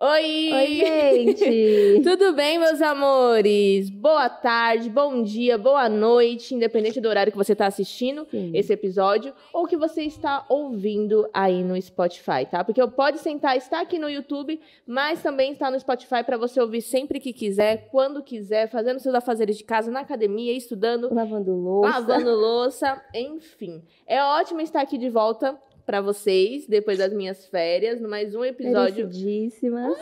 Oi! Oi, gente! Tudo bem, meus amores? Boa tarde, bom dia, boa noite, independente do horário que você está assistindo Sim. esse episódio ou que você está ouvindo aí no Spotify, tá? Porque eu pode sentar, está aqui no YouTube, mas também está no Spotify para você ouvir sempre que quiser, quando quiser, fazendo seus afazeres de casa, na academia, estudando, Lavando louça. lavando louça, enfim. É ótimo estar aqui de volta para vocês depois das minhas férias, no mais um episódio Merecidíssima.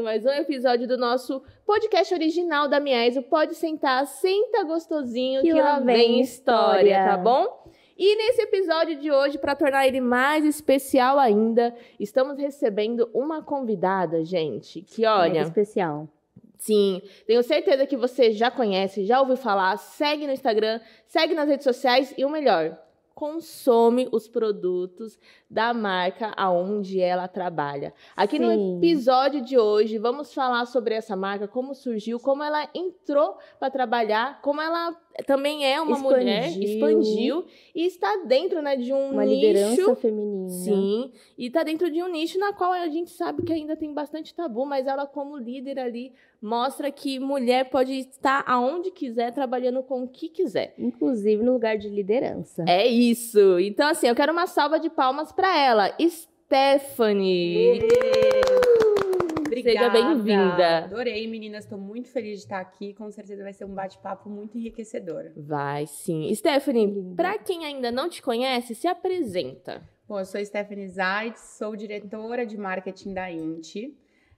mais um episódio do nosso podcast original da Mies, o Pode Sentar, Senta Gostosinho, que, lá vem história, história. tá bom? E nesse episódio de hoje, para tornar ele mais especial ainda, estamos recebendo uma convidada, gente, que Mega olha, especial. sim, tenho certeza que você já conhece, já ouviu falar, segue no Instagram, segue nas redes sociais e o melhor, consome os produtos da marca aonde ela trabalha. Aqui no Sim. episódio de hoje, vamos falar sobre essa marca, como surgiu, como ela entrou para trabalhar, como ela também é uma mulher, Expandiu. expandiu e está dentro né, de um Uma nicho. liderança feminina. Sim, e tá dentro de um nicho na qual a gente sabe que ainda tem bastante tabu, mas ela, como líder ali, mostra que mulher pode estar aonde quiser, trabalhando com o que quiser. Inclusive no lugar de liderança. É isso. Então, assim, eu quero uma salva de palmas para ela, Stephanie. Seja bem-vinda. Adorei, meninas. Estou muito feliz de estar aqui. Com certeza vai ser um bate-papo muito enriquecedor. Vai, sim. Stephanie, para quem ainda não te conhece, se apresenta. Bom, eu sou Stephanie Zaitz, sou diretora de marketing da Inti.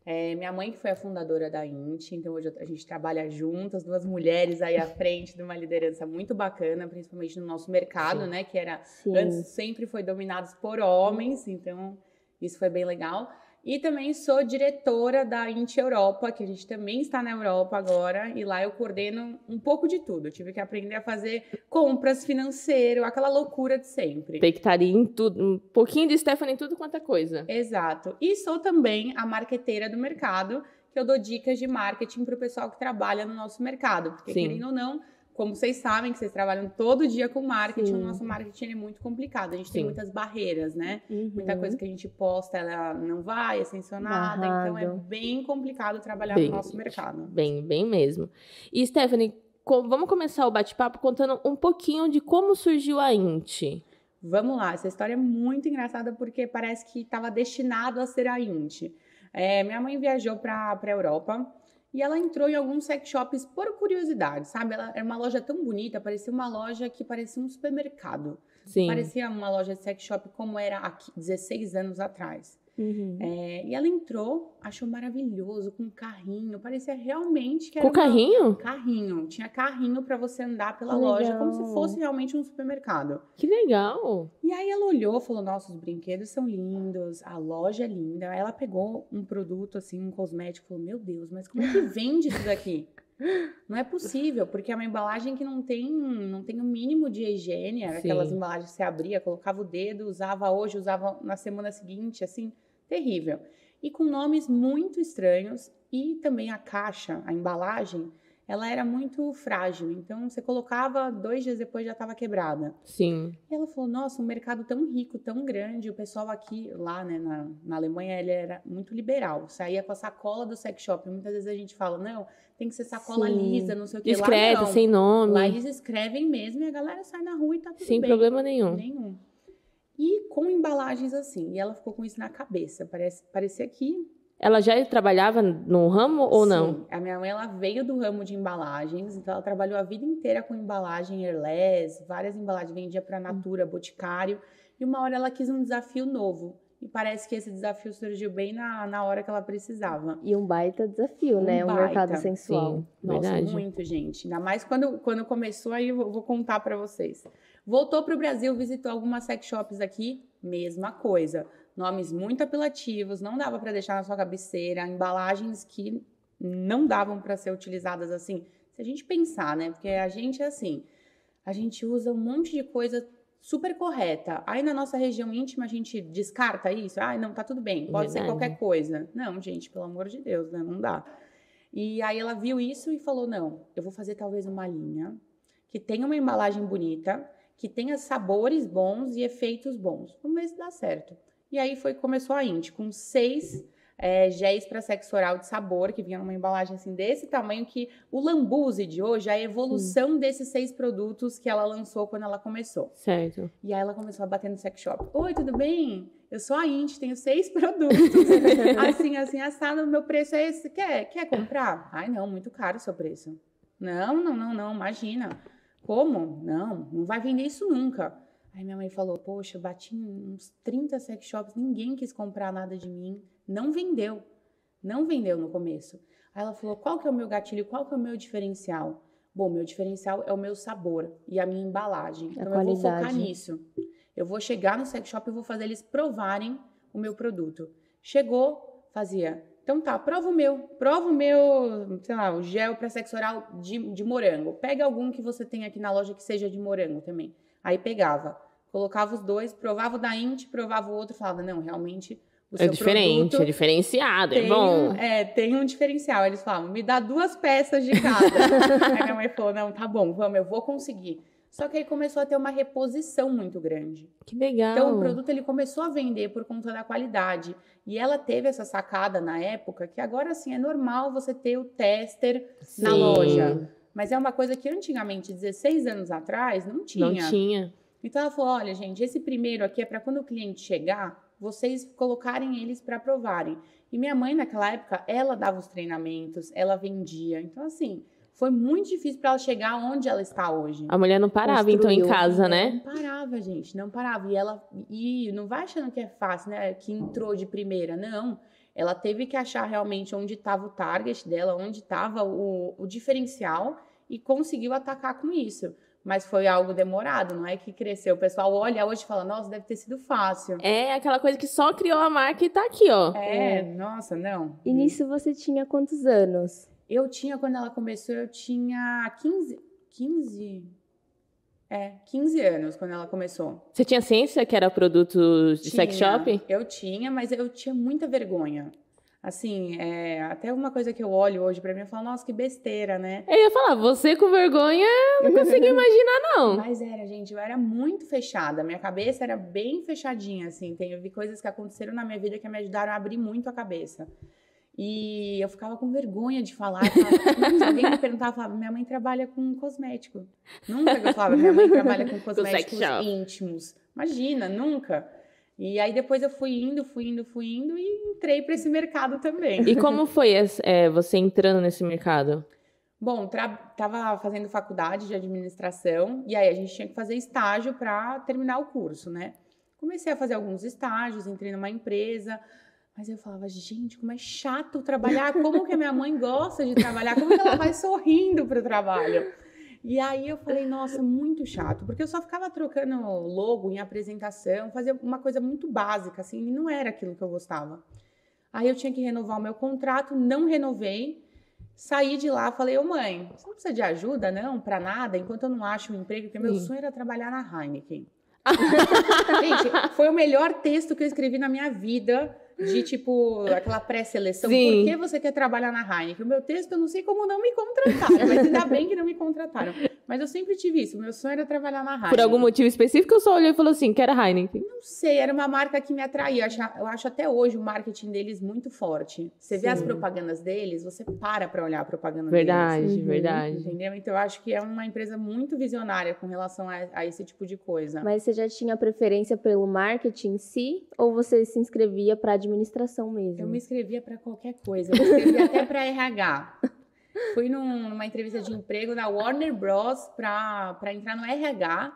É, minha mãe que foi a fundadora da Inti, então hoje a gente trabalha juntas, duas mulheres aí à frente de uma liderança muito bacana, principalmente no nosso mercado, Sim. né? Que era Sim. antes sempre foi dominado por homens, então isso foi bem legal. E também sou diretora da Inti Europa, que a gente também está na Europa agora, e lá eu coordeno um pouco de tudo. Eu tive que aprender a fazer compras, financeiro, aquela loucura de sempre. Tem que estar ali em tudo, um pouquinho de Stephanie em tudo quanto é coisa. Exato. E sou também a marqueteira do mercado, que eu dou dicas de marketing para o pessoal que trabalha no nosso mercado. Porque, Sim. querendo ou não, como vocês sabem, que vocês trabalham todo dia com marketing, Sim. o nosso marketing é muito complicado. A gente tem Sim. muitas barreiras, né? Uhum. Muita coisa que a gente posta, ela não vai, é sancionada. Então é bem complicado trabalhar Bem. no nosso mercado. Bem, bem mesmo. E Stephanie, co- vamos começar o bate-papo contando um pouquinho de como surgiu a Inti. Vamos lá, essa história é muito engraçada porque parece que estava destinado a ser a Inti. É, minha mãe viajou para a Europa e ela entrou em alguns sex shops por curiosidade, sabe? Ela era uma loja tão bonita, parecia uma loja que parecia um supermercado. Sim. Parecia uma loja de sex shop como era há 16 anos atrás. Uhum. É, e ela entrou, achou maravilhoso, com um carrinho, parecia realmente que era Com uma- carrinho? carrinho. Tinha carrinho para você andar pela Que loja, como se legal. fosse realmente um supermercado. Que legal. E aí ela olhou, falou: "Nossa, os brinquedos são lindos, a loja é linda". Aí ela pegou um produto assim, um cosmético, falou: "Meu Deus, mas como é que vende isso daqui?" Não é possível, porque é uma embalagem que não tem, não tem o mínimo de higiene, era Sim. aquelas embalagens que você abria, colocava o dedo, usava hoje, usava na semana seguinte, assim, terrível. E com nomes muito estranhos e também a caixa, a embalagem, ela era muito frágil, então você colocava, dois dias depois já estava quebrada. Sim. E ela falou: Nossa, um mercado tão rico, tão grande. O pessoal aqui, lá né, na, na Alemanha, ele era muito liberal. Saía com a sacola do sex shop. Muitas vezes a gente fala: Não, tem que ser sacola Sim. lisa, não sei o que. Lá, Discreto, não. sem nome. Lá eles escrevem mesmo e a galera sai na rua e tá tudo sem bem. problema nenhum. Nenhum. E com embalagens assim. E ela ficou com isso na cabeça. Parece, parecia que Ela já trabalhava no ramo ou não? Sim, a minha mãe ela veio do ramo de embalagens, então ela trabalhou a vida inteira com embalagem Airless, várias embalagens, vendia para Natura, Boticário, e uma hora ela quis um desafio novo. E parece que esse desafio surgiu bem na, na hora que ela precisava. E um baita desafio, Um né? Um baita, mercado sensual. Sim, Nossa, verdade. muito, gente. Ainda mais quando, quando começou, aí eu vou, vou contar para vocês. Voltou para o Brasil, visitou algumas sex shops aqui, mesma coisa. Nomes muito apelativos, não dava para deixar na sua cabeceira, embalagens que não davam para ser utilizadas assim. Se a gente pensar, né? Porque a gente é assim, a gente usa um monte de coisa super correta. Aí na nossa região íntima a gente descarta isso. Ah, não, tá tudo bem, pode ser Verdade. qualquer coisa. Não, gente, pelo amor de Deus, né? Não dá. E aí ela viu isso e falou: não, eu vou fazer talvez uma linha que tenha uma embalagem bonita, que tenha sabores bons e efeitos bons. Vamos ver se dá certo. E aí foi começou a Inti com seis é, géis para sexo oral de sabor, que vinha numa embalagem assim desse tamanho, que o Lambuze de hoje é a evolução desses seis produtos que ela lançou quando ela começou. Certo. E aí ela começou a bater no sex shop. Oi, tudo bem? Eu sou a Int, tenho seis produtos. assim, assim, assado, meu preço é esse. Quer, quer comprar? Ai, não, muito caro o seu preço. Não, não, não, não, imagina. Como? Não, não vai vender isso nunca. Aí minha mãe falou, poxa, bati em uns 30 sex shops, ninguém quis comprar nada de mim. Não vendeu. Não vendeu no começo. Aí ela falou, qual que é o meu gatilho, qual que é o meu diferencial? Bom, meu diferencial é o meu sabor e a minha embalagem. Então eu vou focar nisso. Eu vou chegar no sex shop e vou fazer eles provarem o meu produto. Chegou, fazia. Então tá, prova o meu, prova o meu, sei lá, o gel para sexo oral de, de morango. Pega algum que você tem aqui na loja que seja de morango também. Aí pegava, colocava os dois, provava o da Int, provava o outro, falava, não, realmente o É diferente, é diferenciado, é tem, bom. um- é, tem um diferencial. Eles falavam, me dá duas peças de cada. aí minha mãe falou, não, tá bom, vamos, eu vou conseguir. Só que aí começou a ter uma reposição muito grande. Que legal. Então o produto ele começou a vender por conta da qualidade. E ela teve essa sacada na época que agora sim é normal você ter o tester na Sim, loja. Mas é uma coisa que antigamente, 16 anos atrás, não tinha. Não tinha. Então ela falou: olha, gente, esse primeiro aqui é para quando o cliente chegar, vocês colocarem eles para provarem. E minha mãe, naquela época, ela dava os treinamentos, ela vendia. Então, assim, foi muito difícil para ela chegar onde ela está hoje. A mulher não parava, então, em Construiu. casa, né? Não parava, gente, não parava. E ela e não vai achando que é fácil, né? Que entrou de primeira, não. Ela teve que achar realmente onde estava o target dela, onde estava o, o diferencial e conseguiu atacar com isso. Mas foi algo demorado, não é que cresceu. O pessoal olha hoje e fala, nossa, deve ter sido fácil. É aquela coisa que só criou a marca e tá aqui, ó. É, nossa, não. E nisso você tinha quantos anos? Eu tinha, quando ela começou, eu tinha 15. 15? É, 15 anos quando ela começou. Você tinha ciência que era produtos de sex Tinha, shop? Eu tinha, mas eu tinha muita vergonha. Assim, é, até uma coisa que eu olho hoje pra mim, eu falo, nossa, que besteira, né? Eu ia falar, você com vergonha, eu não consigo imaginar, não. Mas era, gente, eu era muito fechada. Minha cabeça era bem fechadinha, assim. Tem, eu vi coisas que aconteceram na minha vida que me ajudaram a abrir muito a cabeça. E eu ficava com vergonha de falar. Falava, se alguém me perguntava, eu falava, minha mãe trabalha com cosmético. Nunca que eu falava, minha mãe trabalha com cosméticos íntimos. Imagina, nunca. E aí depois eu fui indo, fui indo, fui indo e entrei para esse mercado também. E como foi esse- é, você entrando nesse mercado? Bom, tava fazendo faculdade de administração e aí a gente tinha que fazer estágio para terminar o curso, né? Comecei a fazer alguns estágios, entrei numa empresa, mas eu falava, gente, como é chato trabalhar, como que a minha mãe gosta de trabalhar, como que ela vai sorrindo pro trabalho. E aí eu falei, nossa, muito chato, porque eu só ficava trocando logo em apresentação, fazia uma coisa muito básica, assim, e não era aquilo que eu gostava. Aí eu tinha que renovar o meu contrato, não renovei, saí de lá, falei, ô mãe, você não precisa de ajuda, não, pra nada, enquanto eu não acho um emprego, porque meu Sim. sonho era trabalhar na Heineken. Gente, foi o melhor texto que eu escrevi na minha vida, de tipo, aquela pré-seleção. Por que você quer trabalhar na Heineken? O meu texto, eu não sei como não me contrataram, mas ainda bem que não me contrataram. Mas eu sempre tive isso, o meu sonho era trabalhar na Heineken. Por algum motivo específico, eu só olhei e falei assim, quero a Heineken. Não sei, era uma marca que me atraía. Eu acho, eu acho até hoje o marketing deles muito forte. Você vê as Sim. propagandas deles, você para pra olhar a propaganda Verdade, deles. Uhum. verdade. Entendeu? Então eu acho que é uma empresa muito visionária com relação a, a esse tipo de coisa. Mas você já tinha preferência pelo marketing em si? Ou você se inscrevia para administração mesmo? Eu me inscrevia para qualquer coisa. Eu me inscrevia até para RH. Fui num- numa entrevista de emprego na Warner Bros. para entrar no RH.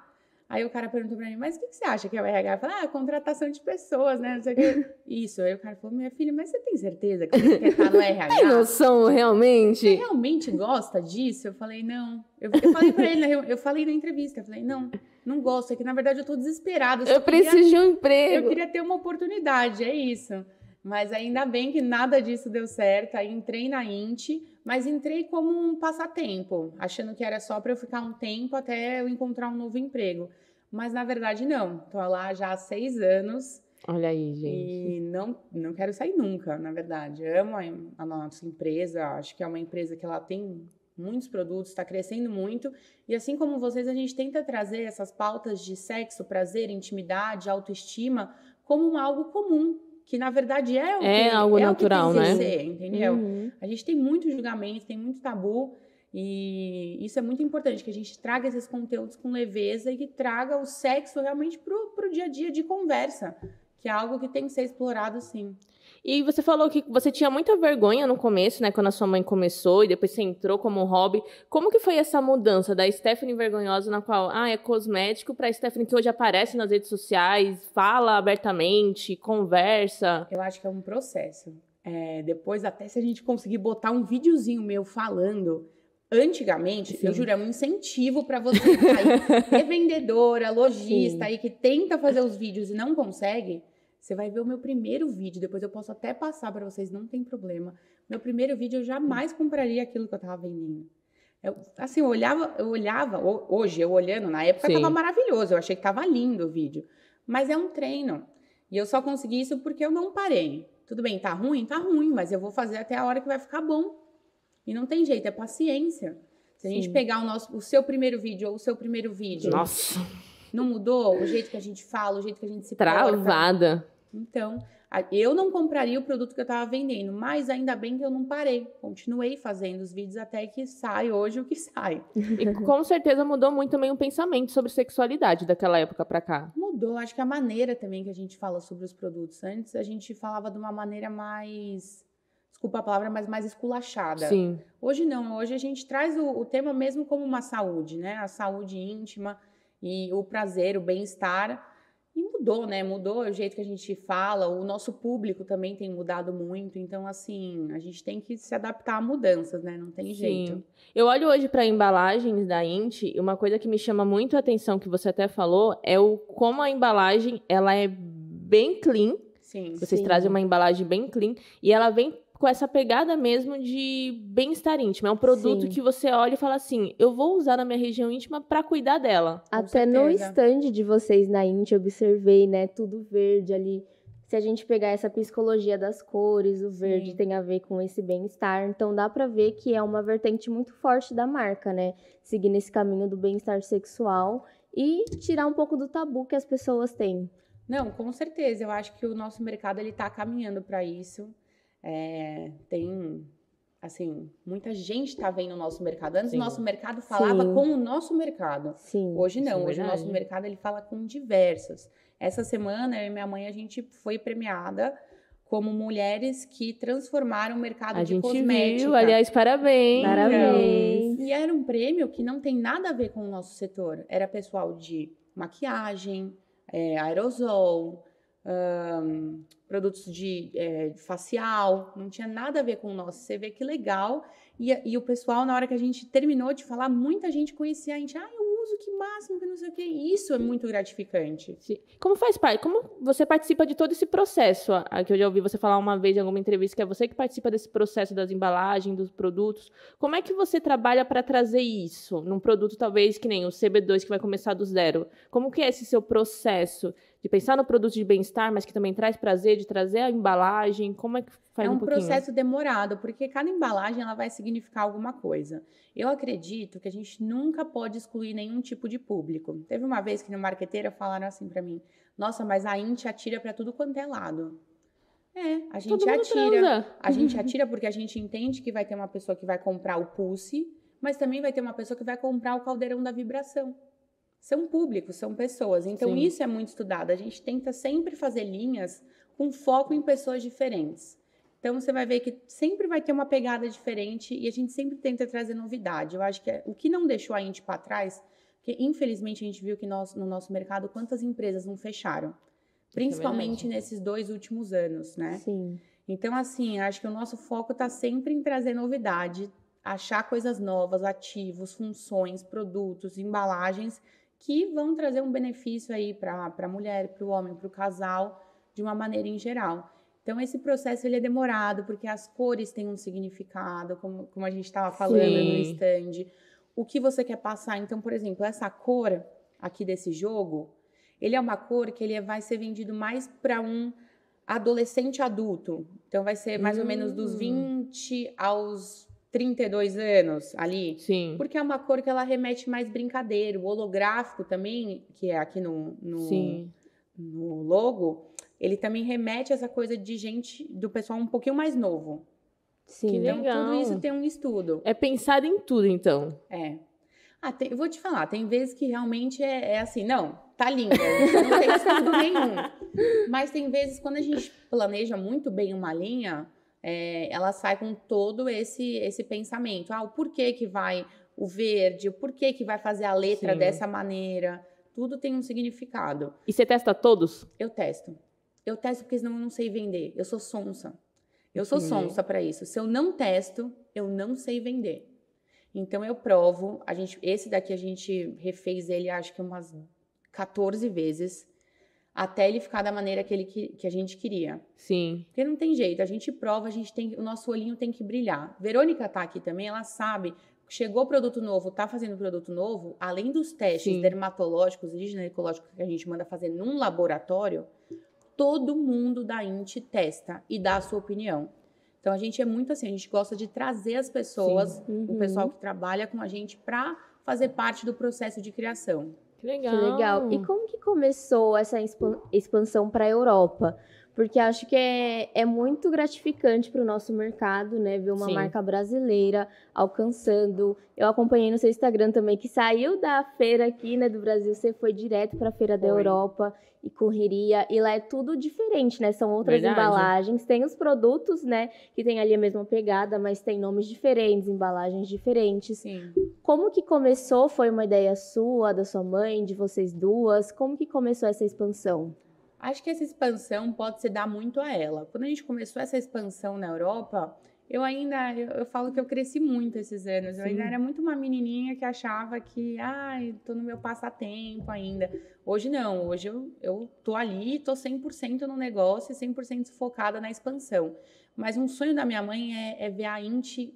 Aí o cara perguntou para mim, mas o que, que você acha que é o RH? Eu falei, ah, contratação de pessoas, né? Não sei o quê. Isso. Aí o cara falou, minha filha, mas você tem certeza que você quer estar no RH? Tem noção, Você realmente? realmente gosta disso? Eu falei, não. Eu, eu falei pra ele, reu- eu falei na entrevista, eu falei, não, não gosto. É que na verdade eu tô desesperada. Eu queria- preciso de um eu emprego. queria ter uma oportunidade, é isso. Mas ainda bem que nada disso deu certo. Aí entrei na Int, mas entrei como um passatempo, achando que era só para eu ficar um tempo até eu encontrar um novo emprego. Mas na verdade não. Tô lá já há seis anos Olha aí, gente. e não, não quero sair nunca, na verdade. Amo a, a nossa empresa, acho que é uma empresa que ela tem muitos produtos, está crescendo muito. E assim como vocês, a gente tenta trazer essas pautas de sexo, prazer, intimidade, autoestima como algo comum que na verdade é o É que, algo é natural, o que né? ser, entendeu? Uhum. A gente tem muito julgamento, tem muito tabu. E isso é muito importante, que a gente traga esses conteúdos com leveza e que traga o sexo realmente pro, pro dia a dia de conversa, que é algo que tem que ser explorado sim. E você falou que você tinha muita vergonha no começo, né? Quando a sua mãe começou e depois você entrou como hobby. Como que foi essa mudança da Stephanie vergonhosa, na qual, ah, é cosmético, pra Stephanie que hoje aparece nas redes sociais, fala abertamente, conversa? Eu acho que é um processo. É, depois, até se a gente conseguir botar um videozinho meu falando. Antigamente, eu Sim. juro, é um incentivo para você que tá aí, revendedora, lojista aí que tenta fazer os vídeos e não consegue. Você vai ver o meu primeiro vídeo, depois eu posso até passar para vocês, não tem problema. Meu primeiro vídeo eu jamais compraria aquilo que eu tava vendendo. Eu, assim, eu olhava, eu olhava, ho- hoje eu olhando, na época Sim. tava maravilhoso, eu achei que tava lindo o vídeo. Mas é um treino. E eu só consegui isso porque eu não parei. Tudo bem, tá ruim? Tá ruim, mas eu vou fazer até a hora que vai ficar bom. E não tem jeito, é paciência. Se a gente Sim. pegar o, nosso, o seu primeiro vídeo ou o seu primeiro vídeo, Nossa, não mudou o jeito que a gente fala, o jeito que a gente se porta. travada. Então, a- eu não compraria o produto que eu estava vendendo, mas ainda bem que eu não parei. Continuei fazendo os vídeos até que sai hoje o que sai. E com certeza mudou muito também o pensamento sobre sexualidade daquela época pra cá. Mudou, acho que a maneira também que a gente fala sobre os produtos. Antes a gente falava de uma maneira mais, desculpa a palavra, mas mais esculachada. Sim. Hoje não, hoje a gente traz o, o tema mesmo como uma saúde, né? A saúde íntima e o prazer, o bem-estar. E mudou, né? Mudou o jeito que a gente fala, o nosso público também tem mudado muito. Então, assim, a gente tem que se adaptar a mudanças, né? Não tem jeito. Sim. Eu olho hoje para embalagens da Int e uma coisa que me chama muito a atenção que você até falou é o como a embalagem ela é bem clean. Sim. Vocês Sim. trazem uma embalagem bem clean e ela vem com essa pegada mesmo de bem-estar íntimo. É um produto Sim. que você olha e fala assim: eu vou usar na minha região íntima para cuidar dela. Até no stand de vocês na Int, eu observei, né? Tudo verde ali. Se a gente pegar essa psicologia das cores, o verde Sim. tem a ver com esse bem-estar. Então dá pra ver que é uma vertente muito forte da marca, né? Seguindo esse caminho do bem-estar sexual e tirar um pouco do tabu que as pessoas têm. Não, com certeza. Eu acho que o nosso mercado ele está caminhando para isso. É, tem, assim, muita gente está vendo o nosso mercado. Antes Sim. o nosso mercado falava Sim. com o nosso mercado. Sim. Hoje não. é Hoje o nosso mercado ele fala com diversos. Essa semana eu e minha mãe a gente foi premiada como mulheres que transformaram o mercado A de gente cosmética. viu, aliás, parabéns. Parabéns. E era um prêmio que não tem nada a ver com o nosso setor. Era pessoal de maquiagem, é, aerosol, ahn, produtos de é, facial, não tinha nada a ver com o nosso. Você vê que legal. E, e o pessoal, na hora que a gente terminou de falar, muita gente conhecia a gente. Ah, eu uso, que máximo, que não sei o quê. Isso é muito gratificante. Como faz parte? Como você participa de todo esse processo? Que eu já ouvi você falar uma vez em alguma entrevista que é você que participa desse processo das embalagens, dos produtos. Como é que você trabalha para trazer isso num produto talvez que nem o CB2 que vai começar do zero? Como que é esse seu processo de pensar no produto de bem-estar, mas que também traz prazer, de trazer a embalagem? Como é que faz é um, pouquinho? processo demorado, porque cada embalagem ela vai significar alguma coisa. Eu acredito que a gente nunca pode excluir nenhum tipo de público. Teve uma vez que no marqueteiro falaram assim pra mim: "Nossa, mas a Int atira pra tudo quanto é lado". É, a gente atira. transa. A gente atira porque a gente entende que vai ter uma pessoa que vai comprar o Pulse, mas também vai ter uma pessoa que vai comprar o caldeirão da vibração. São públicos, são pessoas. Então, Sim. isso é muito estudado. A gente tenta sempre fazer linhas com foco em pessoas diferentes. Então, você vai ver que sempre vai ter uma pegada diferente e a gente sempre tenta trazer novidade. Eu acho que é, o que não deixou a Inti para trás, porque infelizmente a gente viu que nós, no nosso mercado quantas empresas não fecharam. Principalmente verdade. nesses dois últimos anos, né? Sim. Então, assim, acho que o nosso foco está sempre em trazer novidade, achar coisas novas, ativos, funções, produtos, embalagens que vão trazer um benefício aí para a mulher, para o homem, para o casal, de uma maneira em geral. Então, esse processo ele é demorado, porque as cores têm um significado, como, como a gente estava falando no Sim. stand. O que você quer passar? Então, por exemplo, essa cor aqui desse jogo, ele é uma cor que ele vai ser vendido mais para um adolescente adulto. Então vai ser mais ou menos dos Hum. 20 aos 32 anos ali. Sim. Porque é uma cor que ela remete mais brincadeira. O holográfico também, que é aqui no, no, no logo, ele também remete a essa coisa de gente, do pessoal um pouquinho mais novo. Sim. Que Então, legal. tudo isso tem um estudo. É pensado em tudo, então. É. Ah, tem- eu vou te falar, tem vezes que realmente é, é assim, não, tá linda, não tem estudo nenhum. Mas tem vezes quando a gente planeja muito bem uma linha, é, ela sai com todo esse, esse pensamento. Ah, o porquê que vai o verde, o porquê que vai fazer a letra Sim. dessa maneira. Tudo tem um significado. E você testa todos? Eu testo. Eu testo porque senão eu não sei vender. Eu sou sonsa. Eu sou Entendi. sonsa para isso. Se eu não testo, eu não sei vender. Então eu provo. A gente, esse daqui a gente refez ele acho que umas 14 vezes até ele ficar da maneira que, ele, que, que a gente queria. Sim. Porque não tem jeito, a gente prova, a gente tem, o nosso olhinho tem que brilhar. Verônica tá aqui também, ela sabe. Chegou produto novo, tá fazendo produto novo, além dos testes Sim. dermatológicos e ginecológicos que a gente manda fazer num laboratório, todo mundo da INT testa e dá a sua opinião. Então a gente é muito assim, a gente gosta de trazer as pessoas, o Uhum. pessoal que trabalha com a gente para fazer parte do processo de criação. Que legal. Que legal. E como que começou essa expan- expansão para a Europa? Porque acho que é, é muito gratificante para o nosso mercado, né? Ver uma Sim. marca brasileira alcançando. Eu acompanhei no seu Instagram também que saiu da feira aqui, né, do Brasil, você foi direto para a feira da Foi. Europa e correria. E lá é tudo diferente, né? São outras Verdade. embalagens. Tem os produtos, né, que tem ali a mesma pegada, mas tem nomes diferentes, embalagens diferentes. Sim. Como que começou? Foi uma ideia sua, da sua mãe, de vocês duas? Como que começou essa expansão? Acho que essa expansão pode se dar muito a ela. Quando a gente começou essa expansão na Europa, eu ainda, eu, eu falo que eu cresci muito esses anos. Eu ainda Sim. era muito uma menininha que achava que, ai, tô no meu passatempo ainda. Hoje não, hoje eu, eu tô ali, tô 100% no negócio e 100% focada na expansão. Mas um sonho da minha mãe é, é ver a Inti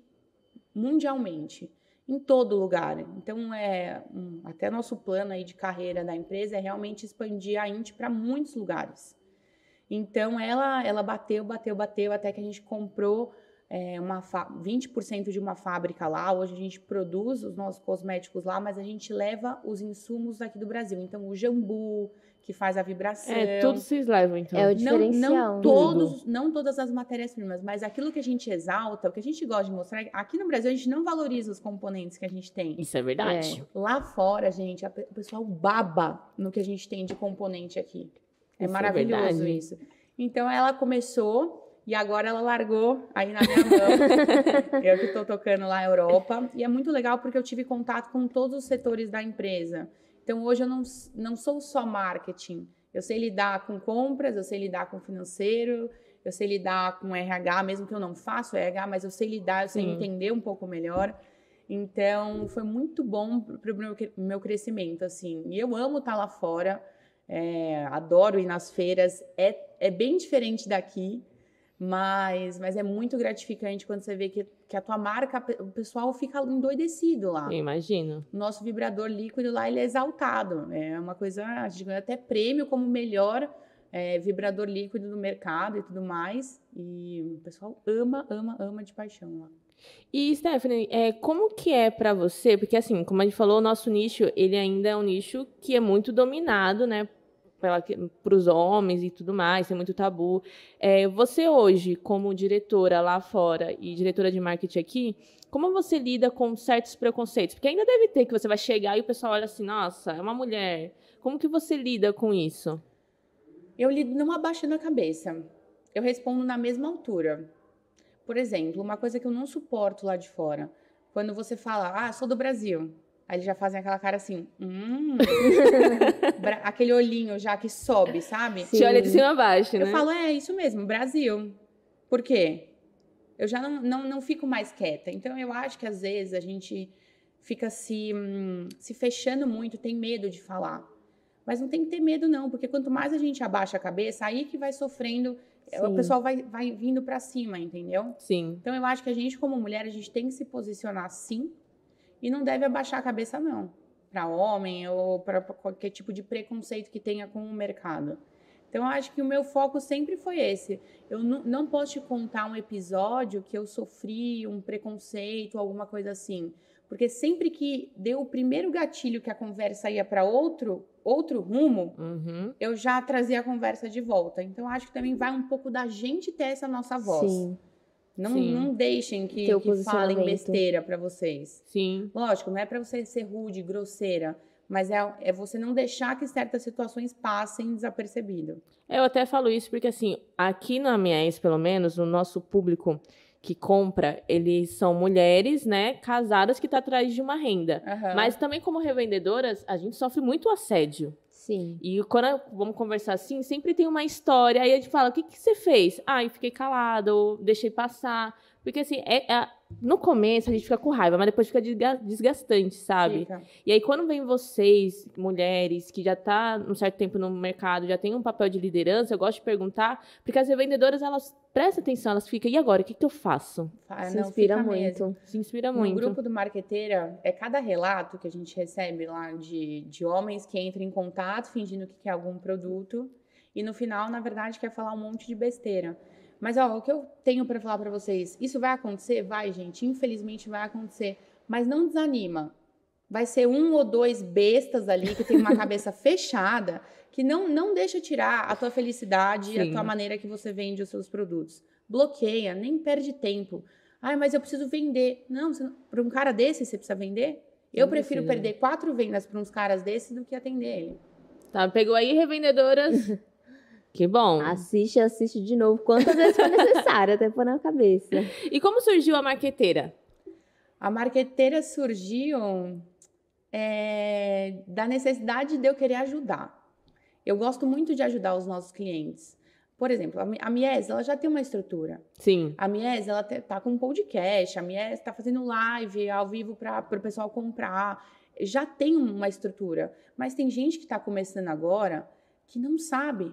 mundialmente, em todo lugar. Então, é um- até nosso plano aí de carreira da empresa é realmente expandir a Inti para muitos lugares. Então, ela, ela bateu, bateu, bateu, até que a gente comprou é, uma fa- 20% de uma fábrica lá. Hoje a gente produz os nossos cosméticos lá, mas a gente leva os insumos aqui do Brasil. Então, o jambu, que faz a vibração. É, tudo vocês levam, então. É o Não, diferencial. não né? todos, não todas as matérias-primas, mas aquilo que a gente exalta, o que a gente gosta de mostrar, é que aqui no Brasil a gente não valoriza os componentes que a gente tem. Isso é verdade. Lá fora, gente, o pessoal baba no que a gente tem de componente aqui. É Isso é maravilhoso verdade. isso. Então ela começou e agora ela largou aí na minha mão. eu que estou tocando lá na Europa. E é muito legal porque eu tive contato com todos os setores da empresa. Então hoje eu não, não sou só marketing. Eu sei lidar com compras, eu sei lidar com financeiro, eu sei lidar com RH, mesmo que eu não faça RH, mas eu sei lidar, eu sei Sim. entender um pouco melhor. Então, foi muito bom para o meu, meu crescimento, assim. E eu amo estar lá fora, é, adoro ir nas feiras. É, é bem diferente daqui, mas, mas é muito gratificante quando você vê que, que a tua marca, o pessoal fica endoidecido lá. Eu imagino. O nosso vibrador líquido lá, ele é exaltado. É uma coisa, a gente ganha até prêmio como melhor é, vibrador líquido do mercado e tudo mais. E o pessoal ama, ama, ama de paixão lá. E, Stephanie, é, como que é pra você? Porque, assim, como a gente falou, o nosso nicho, ele ainda é um nicho que é muito dominado, né? Para os homens e tudo mais, tem muito tabu. É, você hoje, como diretora lá fora e diretora de marketing aqui, como você lida com certos preconceitos? Porque ainda deve ter que você vai chegar e o pessoal olha assim, nossa, é uma mulher. Como que você lida com isso? Eu lido não abaixando a cabeça. Eu respondo na mesma altura. Por exemplo, uma coisa que eu não suporto lá de fora. Quando você fala, ah, sou do Brasil. Aí eles já fazem aquela cara assim, hum. Aquele olhinho já que sobe, sabe? Sim. Te olha de cima a baixo, né? Eu falo, é isso mesmo, Brasil. Por quê? Eu já não, não, não fico mais quieta. Então, eu acho que às vezes a gente fica se, hum, se fechando muito, tem medo de falar. Mas não tem que ter medo, não, porque quanto mais a gente abaixa a cabeça, aí que vai sofrendo, é, o Sim. pessoal vai, vai vindo pra cima, entendeu? Sim. Então, eu acho que a gente, como mulher, a gente tem que se posicionar sim e não deve abaixar a cabeça, não. Para homem ou para qualquer tipo de preconceito que tenha com o mercado. Então, eu acho que o meu foco sempre foi esse. Eu não posso te contar um episódio que eu sofri um preconceito, alguma coisa assim. Porque sempre que deu o primeiro gatilho que a conversa ia para outro, outro rumo, Uhum. eu já trazia a conversa de volta. Então, acho que também vai um pouco da gente ter essa nossa voz. Sim. Não, Sim. não deixem que, que falem besteira para vocês. Sim. Lógico, não é para você ser rude, grosseira, mas é, é você não deixar que certas situações passem desapercebido. Eu até falo isso porque, assim, aqui na minha ex, pelo menos, o nosso público que compra, eles são mulheres, né, casadas que tá atrás de uma renda. Aham. Mas também como revendedoras, a gente sofre muito assédio. Sim. E quando vamos conversar assim, sempre tem uma história. Aí a gente fala, o que, que você fez? Ah, eu fiquei calada, ou deixei passar. Porque assim, é, é- no começo a gente fica com raiva, mas depois fica desga- desgastante, sabe? Fica. E aí, quando vem vocês, mulheres, que já tá um certo tempo no mercado, já tem um papel de liderança, eu gosto de perguntar, porque as revendedoras, elas prestam atenção, elas ficam, e agora, o que, que eu faço? Ah, Se não, inspira muito. mesmo. Se inspira No muito. grupo do Marqueteira, é cada relato que a gente recebe lá de, de homens que entram em contato fingindo que quer algum produto e no final, na verdade, quer falar um monte de besteira. Mas ó, o que eu tenho para falar para vocês, isso vai acontecer? Vai, gente, infelizmente vai acontecer, mas não desanima. Vai ser um ou dois bestas ali que tem uma cabeça fechada que não não deixa tirar a tua felicidade e a Sim. tua maneira que você vende os seus produtos. Bloqueia, nem perde tempo. Ai, mas eu preciso vender. Não, para um cara desse você precisa vender? Eu Não prefiro precisa. perder quatro vendas para uns caras desses do que atender ele. Tá, pegou aí, revendedoras. que bom. Assiste, assiste de novo quantas vezes for necessário, até pôr na cabeça. E como surgiu a marqueteira? A marqueteira surgiu é, da necessidade de eu querer ajudar. Eu gosto muito de ajudar os nossos clientes. Por exemplo, a Mi- a Mies, ela já tem uma estrutura. Sim. A Mies, ela tá com um podcast, a Mies tá fazendo live ao vivo para o pessoal comprar. Já tem uma estrutura. Mas tem gente que está começando agora que não sabe.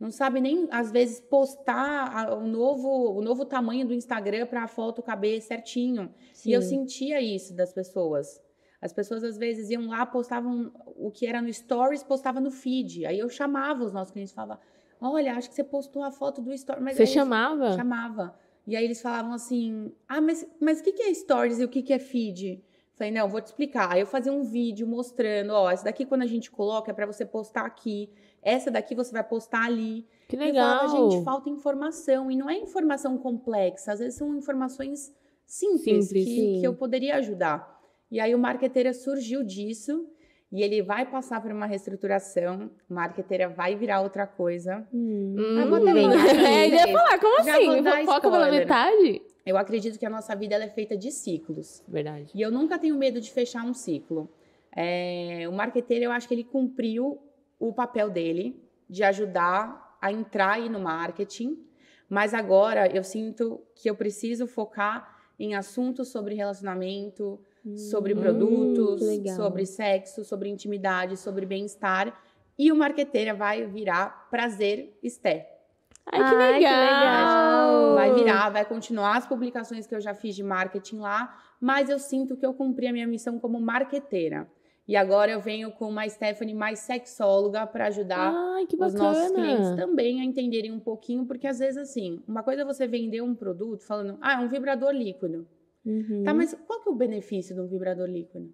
Não sabe nem, às vezes, postar o novo, o novo tamanho do Instagram para a foto caber certinho. E eu Sim. sentia isso das pessoas. As pessoas às vezes iam lá, postavam o que era no Stories, postava no feed. Aí eu chamava os nossos clientes e falava: Olha, acho que você postou a foto do Stories. Mas Você chamava? Chamava. E aí eles falavam assim: Ah, mas, mas o que, que é Stories e o que, que é feed? Falei, não, vou te explicar. Aí eu fazia um vídeo mostrando, ó, essa daqui quando a gente coloca é para você postar aqui. Essa daqui você vai postar ali. Que legal. falava, gente, falta informação. E não é informação complexa, às vezes são informações simples, Simples, que, que eu poderia ajudar. E aí o Marqueteira surgiu disso. E ele vai passar por uma reestruturação. O Marqueteira vai virar outra coisa. Hum. Hum, falar aí. pra É, eu ia falar, como Já assim? Fofoca pela metade? Eu acredito que a nossa vida é feita de ciclos. Verdade. E eu nunca tenho medo de fechar um ciclo. É, o marqueteiro, eu acho que ele cumpriu o papel dele de ajudar a entrar aí no marketing, mas agora eu sinto que eu preciso focar em assuntos sobre relacionamento, sobre Hum, produtos, que legal. sobre sexo, sobre intimidade, sobre bem-estar. E o marqueteira vai virar prazer Esté. Ai, que Ai, que legal. legal. Vai virar, vai continuar as publicações que eu já fiz de marketing lá, mas eu sinto que eu cumpri a minha missão como marqueteira. E agora eu venho com uma Stephanie mais sexóloga para ajudar Ai, que os nossos clientes também a entenderem um pouquinho, porque às vezes assim, uma coisa é você vender um produto falando, ah, é um vibrador líquido. Uhum. Tá, mas qual que é o benefício de um vibrador líquido?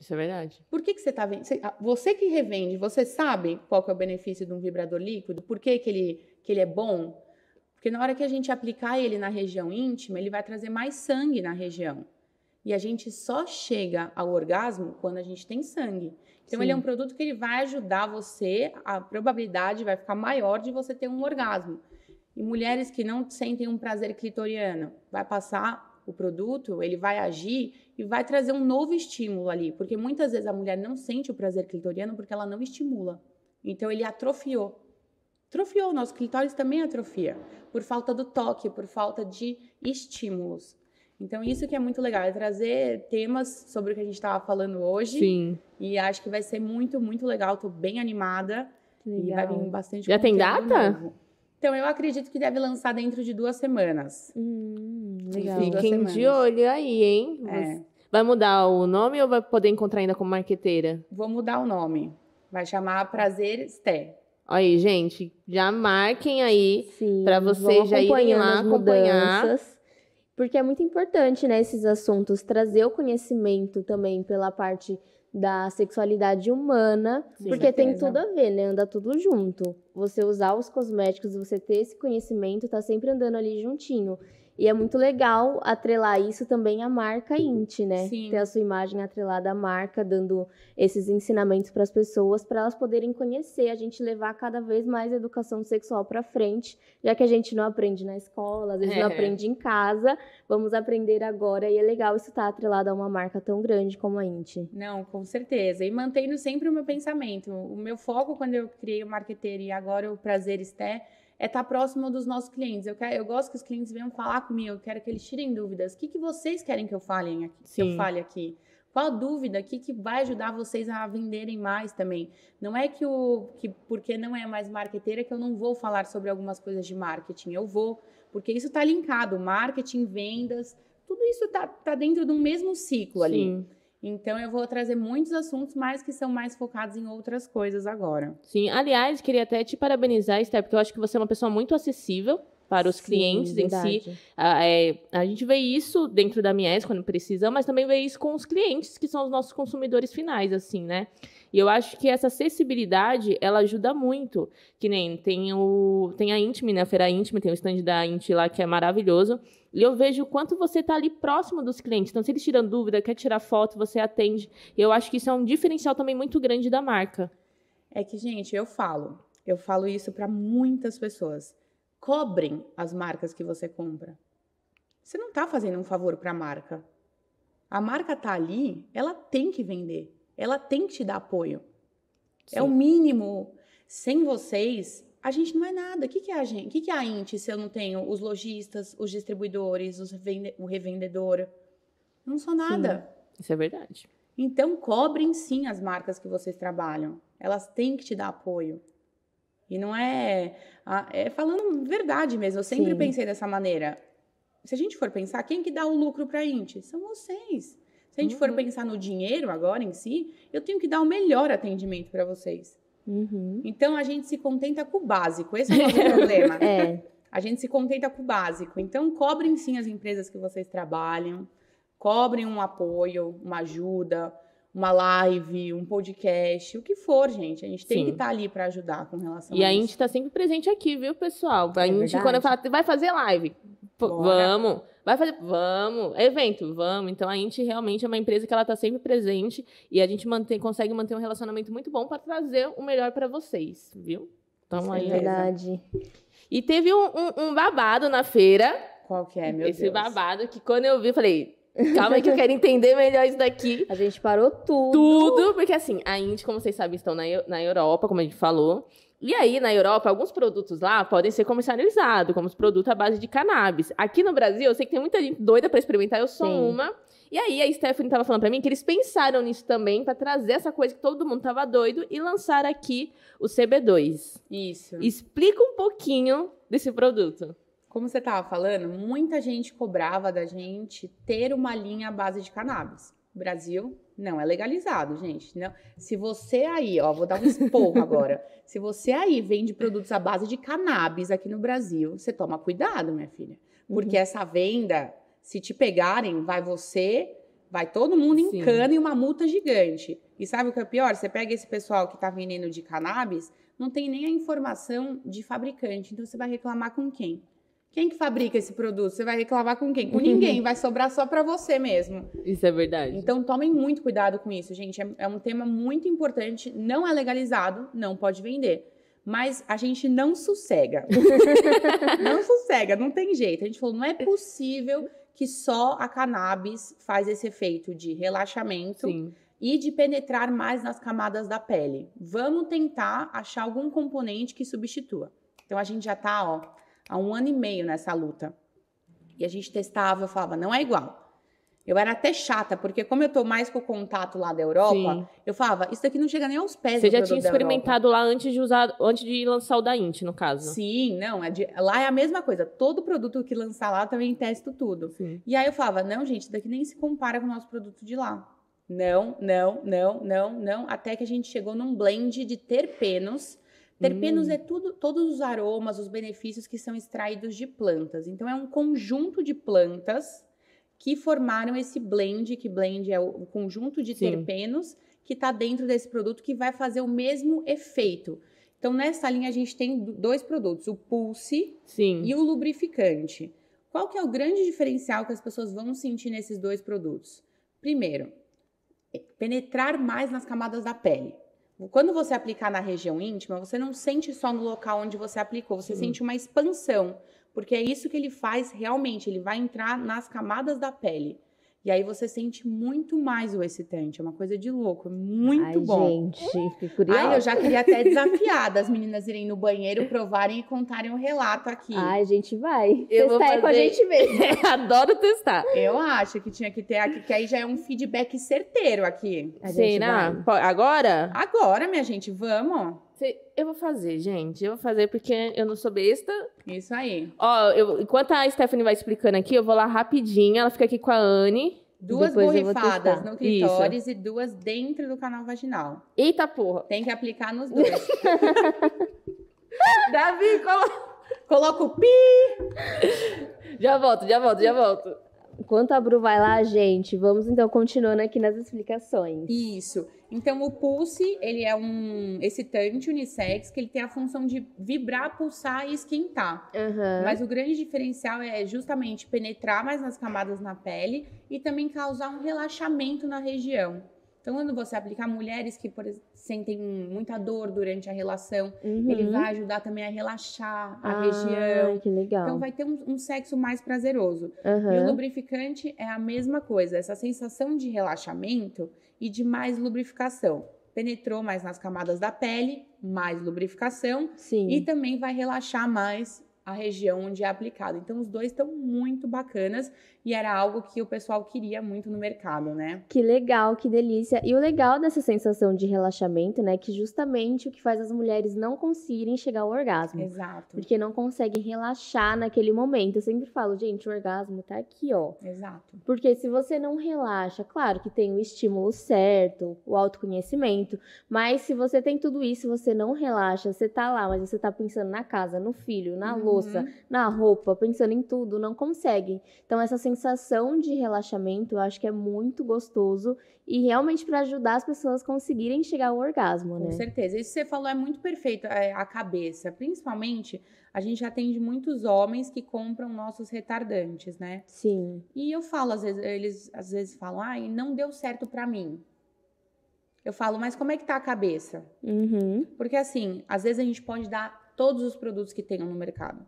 Isso é verdade. Por que, que você tá vendendo? Você que revende, você sabe qual que é o benefício de um vibrador líquido? Por que, que, ele, que ele é bom? Porque na hora que a gente aplicar ele na região íntima, ele vai trazer mais sangue na região. E a gente só chega ao orgasmo quando a gente tem sangue. Então, Sim. ele é um produto que ele vai ajudar você, a probabilidade vai ficar maior de você ter um orgasmo. E mulheres que não sentem um prazer clitoriano, vai passar o produto, ele vai agir e vai trazer um novo estímulo ali, porque muitas vezes a mulher não sente o prazer clitoriano porque ela não estimula. Então ele atrofiou. Atrofiou, o nosso clitóris também atrofia, por falta do toque, por falta de estímulos. Então isso que é muito legal, é trazer temas sobre o que a gente estava falando hoje. Sim. E acho que vai ser muito, muito legal. Tô bem animada. Que E vai legal. vir bastante Já tem data? novo. Então eu acredito que deve lançar dentro de duas semanas. Hum, legal. Duas Fiquem de semanas. olho aí, hein? É. Vai mudar o nome ou vai poder encontrar ainda como marqueteira? Vou mudar o nome. Vai chamar Prazer Sté. Aí, gente, já marquem aí. Pra vocês já irem lá as acompanhar. mudanças. Porque é muito importante, né, esses assuntos, trazer o conhecimento também pela parte da sexualidade humana, Sim, porque tem certeza. tudo a ver, né? Anda tudo junto. Você usar os cosméticos, você ter esse conhecimento, tá sempre andando ali juntinho. E é muito legal atrelar isso também à marca Int, né? Sim. Ter a sua imagem atrelada à marca, dando esses ensinamentos para as pessoas, para elas poderem conhecer, a gente levar cada vez mais a educação sexual para frente, já que a gente não aprende na escola, às vezes não É. aprende em casa, vamos aprender agora e é legal isso estar atrelado a uma marca tão grande como a Int. Não, com certeza. E mantendo sempre o meu pensamento. O meu foco quando eu criei o Marqueteiro e agora o Prazer Esté é estar próximo dos nossos clientes. Eu, quero, eu gosto que os clientes venham falar comigo, eu quero que eles tirem dúvidas. O que, que vocês querem que eu, falem aqui, que eu Sim. fale aqui? Qual dúvida? O que, que vai ajudar vocês a venderem mais também? Não é que o que porque não é mais marqueteira que eu não vou falar sobre algumas coisas de marketing. Eu vou, porque isso está linkado. Marketing, vendas, tudo isso está tá dentro de um mesmo ciclo ali. Então eu vou trazer muitos assuntos, mas que são mais focados em outras coisas agora. Sim, aliás, queria até te parabenizar, Esther, porque eu acho que você é uma pessoa muito acessível para os Sim, clientes em si. verdade. Ah, é, a gente vê isso dentro da Mies quando precisa, mas também vê isso com os clientes, que são os nossos consumidores finais, assim, né? E eu acho que essa acessibilidade, ela ajuda muito. Que nem tem, o, tem a Intime, né? A Feira Intime, tem o stand da Int lá que é maravilhoso. E eu vejo o quanto você tá ali próximo dos clientes. Então, se eles tiram dúvida, quer tirar foto, você atende. E eu acho que isso é um diferencial também muito grande da marca. É que, gente, eu falo, eu falo isso para muitas pessoas. Cobrem as marcas que você compra. Você não está fazendo um favor para a marca. A marca tá ali, ela tem que vender. Ela tem que te dar apoio. É o mínimo. Sem vocês, a gente não é nada. O que, que é a gente? O que, que é a Int se eu não tenho os lojistas, os distribuidores, os revende- o revendedor? Eu não sou nada. Isso é verdade. Então, cobrem sim as marcas que vocês trabalham. Elas têm que te dar apoio. E não é. É falando verdade mesmo. Eu sempre Sim. pensei dessa maneira. Se a gente for pensar, quem que dá o lucro para a Int? São vocês. Se a gente for Uhum. pensar no dinheiro agora em si, eu tenho que dar o melhor atendimento para vocês. Uhum. Então a gente se contenta com o básico. Esse é o nosso problema. É, A gente se contenta com o básico. Então, cobrem sim as empresas que vocês trabalham, cobrem um apoio, uma ajuda, uma live, um podcast, o que for, gente. A gente tem Sim. que estar ali para ajudar com relação E a a isso. Int tá sempre presente aqui, viu, pessoal? A É Int, verdade. quando eu falo, vai fazer live. Pô, vamos. Vai fazer, vamos. Evento, vamos. Então a Int realmente é uma empresa que ela tá sempre presente e a gente mantém, consegue manter um relacionamento muito bom para trazer o melhor para vocês, viu? Então aí. é verdade. E teve um, um- um babado na feira. Qual que é, meu esse Deus? babado que quando eu vi, eu falei, calma aí que eu quero entender melhor isso daqui. A gente parou tudo. Tudo, porque assim, a Indy, como vocês sabem, estão na, na Europa, como a gente falou. E aí, na Europa, alguns produtos lá podem ser comercializados, como os produtos à base de cannabis. Aqui no Brasil, eu sei que tem muita gente doida pra experimentar, eu sou Sim. uma. E aí, a Stephanie tava falando pra mim que eles pensaram nisso também, pra trazer essa coisa que todo mundo tava doido e lançar aqui o CB2. Isso. Explica um pouquinho desse produto. Como você estava falando, muita gente cobrava da gente ter uma linha à base de cannabis. Brasil não é legalizado, gente. Não. Se você aí, ó, vou dar um esporro agora. Se você aí vende produtos à base de cannabis aqui no Brasil, você toma cuidado, minha filha. Porque essa venda, se te pegarem, vai você, vai todo mundo em Sim. cana e uma multa gigante. E sabe o que é pior? Você pega esse pessoal que tá vendendo de cannabis, não tem nem a informação de fabricante. Então você vai reclamar com quem? Quem que fabrica esse produto? Você vai reclamar com quem? Com ninguém, vai sobrar só para você mesmo. Isso é verdade. Então tomem muito cuidado com isso, gente. É, é um tema muito importante. Não é legalizado, não pode vender. Mas a gente não sossega. não sossega, não tem jeito. A gente falou, não é possível que só a cannabis faz esse efeito de relaxamento Sim. e de penetrar mais nas camadas da pele. Vamos tentar achar algum componente que substitua. Então a gente já tá, ó, há um ano e meio nessa luta. E a gente testava, eu falava, não é igual. Eu era até chata, porque como eu tô mais com o contato lá da Europa, Sim. eu falava, isso aqui não chega nem aos pés Você já tinha experimentado lá antes de usar, antes de lançar o da Int, no caso. Sim, não, é de- lá é a mesma coisa. Todo produto que lançar lá também testo tudo. Sim. E aí eu falava, não, gente, isso daqui nem se compara com o nosso produto de lá. Não, não, não, não, não. Até que a gente chegou num blend de terpenos, Terpenos Hum. é tudo, todos os aromas, os benefícios que são extraídos de plantas. Então é um conjunto de plantas que formaram esse blend, que blend é o, conjunto de Sim. terpenos que está dentro desse produto que vai fazer o mesmo efeito. Então nessa linha a gente tem do- dois produtos, o Pulse Sim. e o lubrificante. Qual que é o grande diferencial que as pessoas vão sentir nesses dois produtos? Primeiro, é penetrar mais nas camadas da pele. Quando você aplicar na região íntima, você não sente só no local onde você aplicou, você Sim. sente uma expansão, porque é isso que ele faz realmente, ele vai entrar nas camadas da pele. E aí você sente muito mais o excitante, é uma coisa de louco, é muito Ai, bom. gente, fiquei curiosa. Ai, eu já queria até desafiar das meninas irem no banheiro, provarem e contarem um relato aqui. Ai, a gente vai. Eu vou Testar aí com a fazer- gente mesmo. Adoro testar. Eu acho que tinha que ter aqui, que aí já é um feedback certeiro aqui. A gente Será? Agora? Agora, minha gente, vamos? Eu vou fazer, gente. Eu vou fazer porque eu não sou besta. Isso aí. Ó, eu- enquanto a Stephanie vai explicando aqui, eu vou lá rapidinho. Ela fica aqui com a Anne. Duas borrifadas no clitóris e duas dentro do canal vaginal. Eita porra. Tem que aplicar nos dois. Davi, coloca. Coloca o pi. Já volto, já volto, já volto. Enquanto a Bru vai lá, gente, vamos então continuando aqui nas explicações. Isso. Então, o pulse, ele é um excitante unissex que ele tem a função de vibrar, pulsar e esquentar. Aham. Mas o grande diferencial é justamente penetrar mais nas camadas na pele e também causar um relaxamento na região. Então, quando você aplicar mulheres que, por sentem muita dor durante a relação, Uhum. ele vai ajudar também a relaxar a Ah, região. que legal. Então, vai ter um, um sexo mais prazeroso. E o lubrificante é a mesma coisa, essa sensação de relaxamento e de mais lubrificação. Penetrou mais nas camadas da pele, mais lubrificação Sim. e também vai relaxar mais a região onde é aplicado. Então, os dois estão muito bacanas e era algo que o pessoal queria muito no mercado, né? Que legal, que delícia. E o legal dessa sensação de relaxamento, né, que justamente o que faz as mulheres não conseguirem chegar ao orgasmo. Exato, Porque não conseguem relaxar naquele momento. Eu sempre falo, gente, o orgasmo tá aqui, ó. exato. Porque se você não relaxa, claro que tem o estímulo certo, o autoconhecimento, mas se você tem tudo isso, você não relaxa, você tá lá, mas você tá pensando na casa, no filho, na Uhum. louça, na roupa, pensando em tudo, não consegue. Então essa sensação de relaxamento, eu acho que é muito gostoso e realmente para ajudar as pessoas a conseguirem chegar ao orgasmo, Com né? certeza. Isso que você falou é muito perfeito, é, a cabeça. Principalmente, a gente atende muitos homens que compram nossos retardantes, né? Sim. E eu falo, às vezes, eles às vezes falam, ai, não deu certo pra mim. Eu falo, mas como é que tá a cabeça? Uhum. Porque assim, às vezes a gente pode dar todos os produtos que tenham no mercado.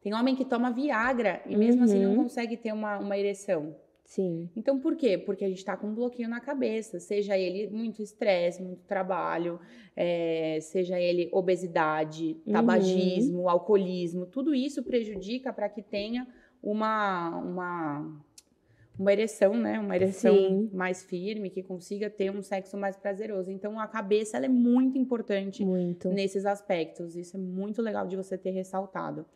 Tem homem que toma Viagra e mesmo assim não Uhum. consegue ter uma, uma ereção. Sim. Então, por quê? Porque a gente tá com um bloqueio na cabeça, seja ele muito estresse, muito trabalho, é, seja ele obesidade, Uhum. tabagismo, alcoolismo, tudo isso prejudica para que tenha uma, uma, uma ereção, né? Uma ereção Sim. mais firme, que consiga ter um sexo mais prazeroso. Então, a cabeça ela é muito importante Muito. nesses aspectos. Isso é muito legal de você ter ressaltado.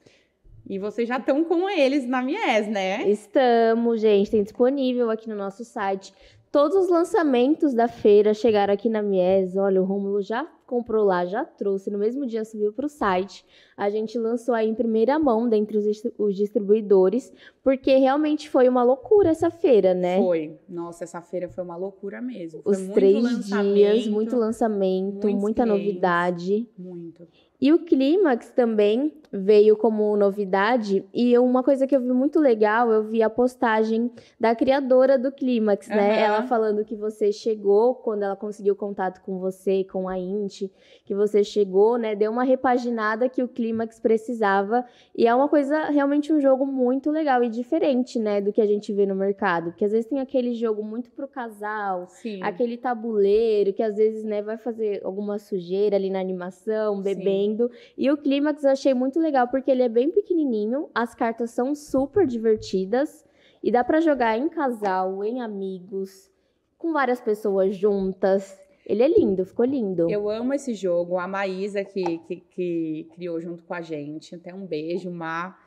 E vocês já estão com eles na Mies, né? Estamos, gente, tem disponível aqui no nosso site. Todos os lançamentos da feira chegaram aqui na Mies. Olha, o Rômulo já comprou lá, já trouxe. No mesmo dia subiu para o site. A gente lançou aí em primeira mão dentre os, distri- os distribuidores, porque realmente foi uma loucura essa feira, né? Foi. Nossa, essa feira foi uma loucura mesmo. Foi Os três dias, muito lançamento, muita novidade. Muito. E o Clímax também veio como novidade. E uma coisa que eu vi muito legal, eu vi a postagem da criadora do Clímax, né? Ela falando que você chegou quando ela conseguiu contato com você, com a Inti, que você chegou, né? Deu uma repaginada que o Clímax precisava. E é uma coisa, realmente um jogo muito legal e diferente, né? Do que a gente vê no mercado. Porque às vezes tem aquele jogo muito pro casal, Sim. aquele tabuleiro que às vezes né, vai fazer alguma sujeira ali na animação, Sim. E o clímax eu achei muito legal porque ele é bem pequenininho, as cartas são super divertidas e dá pra jogar em casal, em amigos, com várias pessoas juntas. Ele é lindo, ficou lindo. Eu amo esse jogo. A Maísa que, que, que criou junto com a gente. Até um beijo, Má.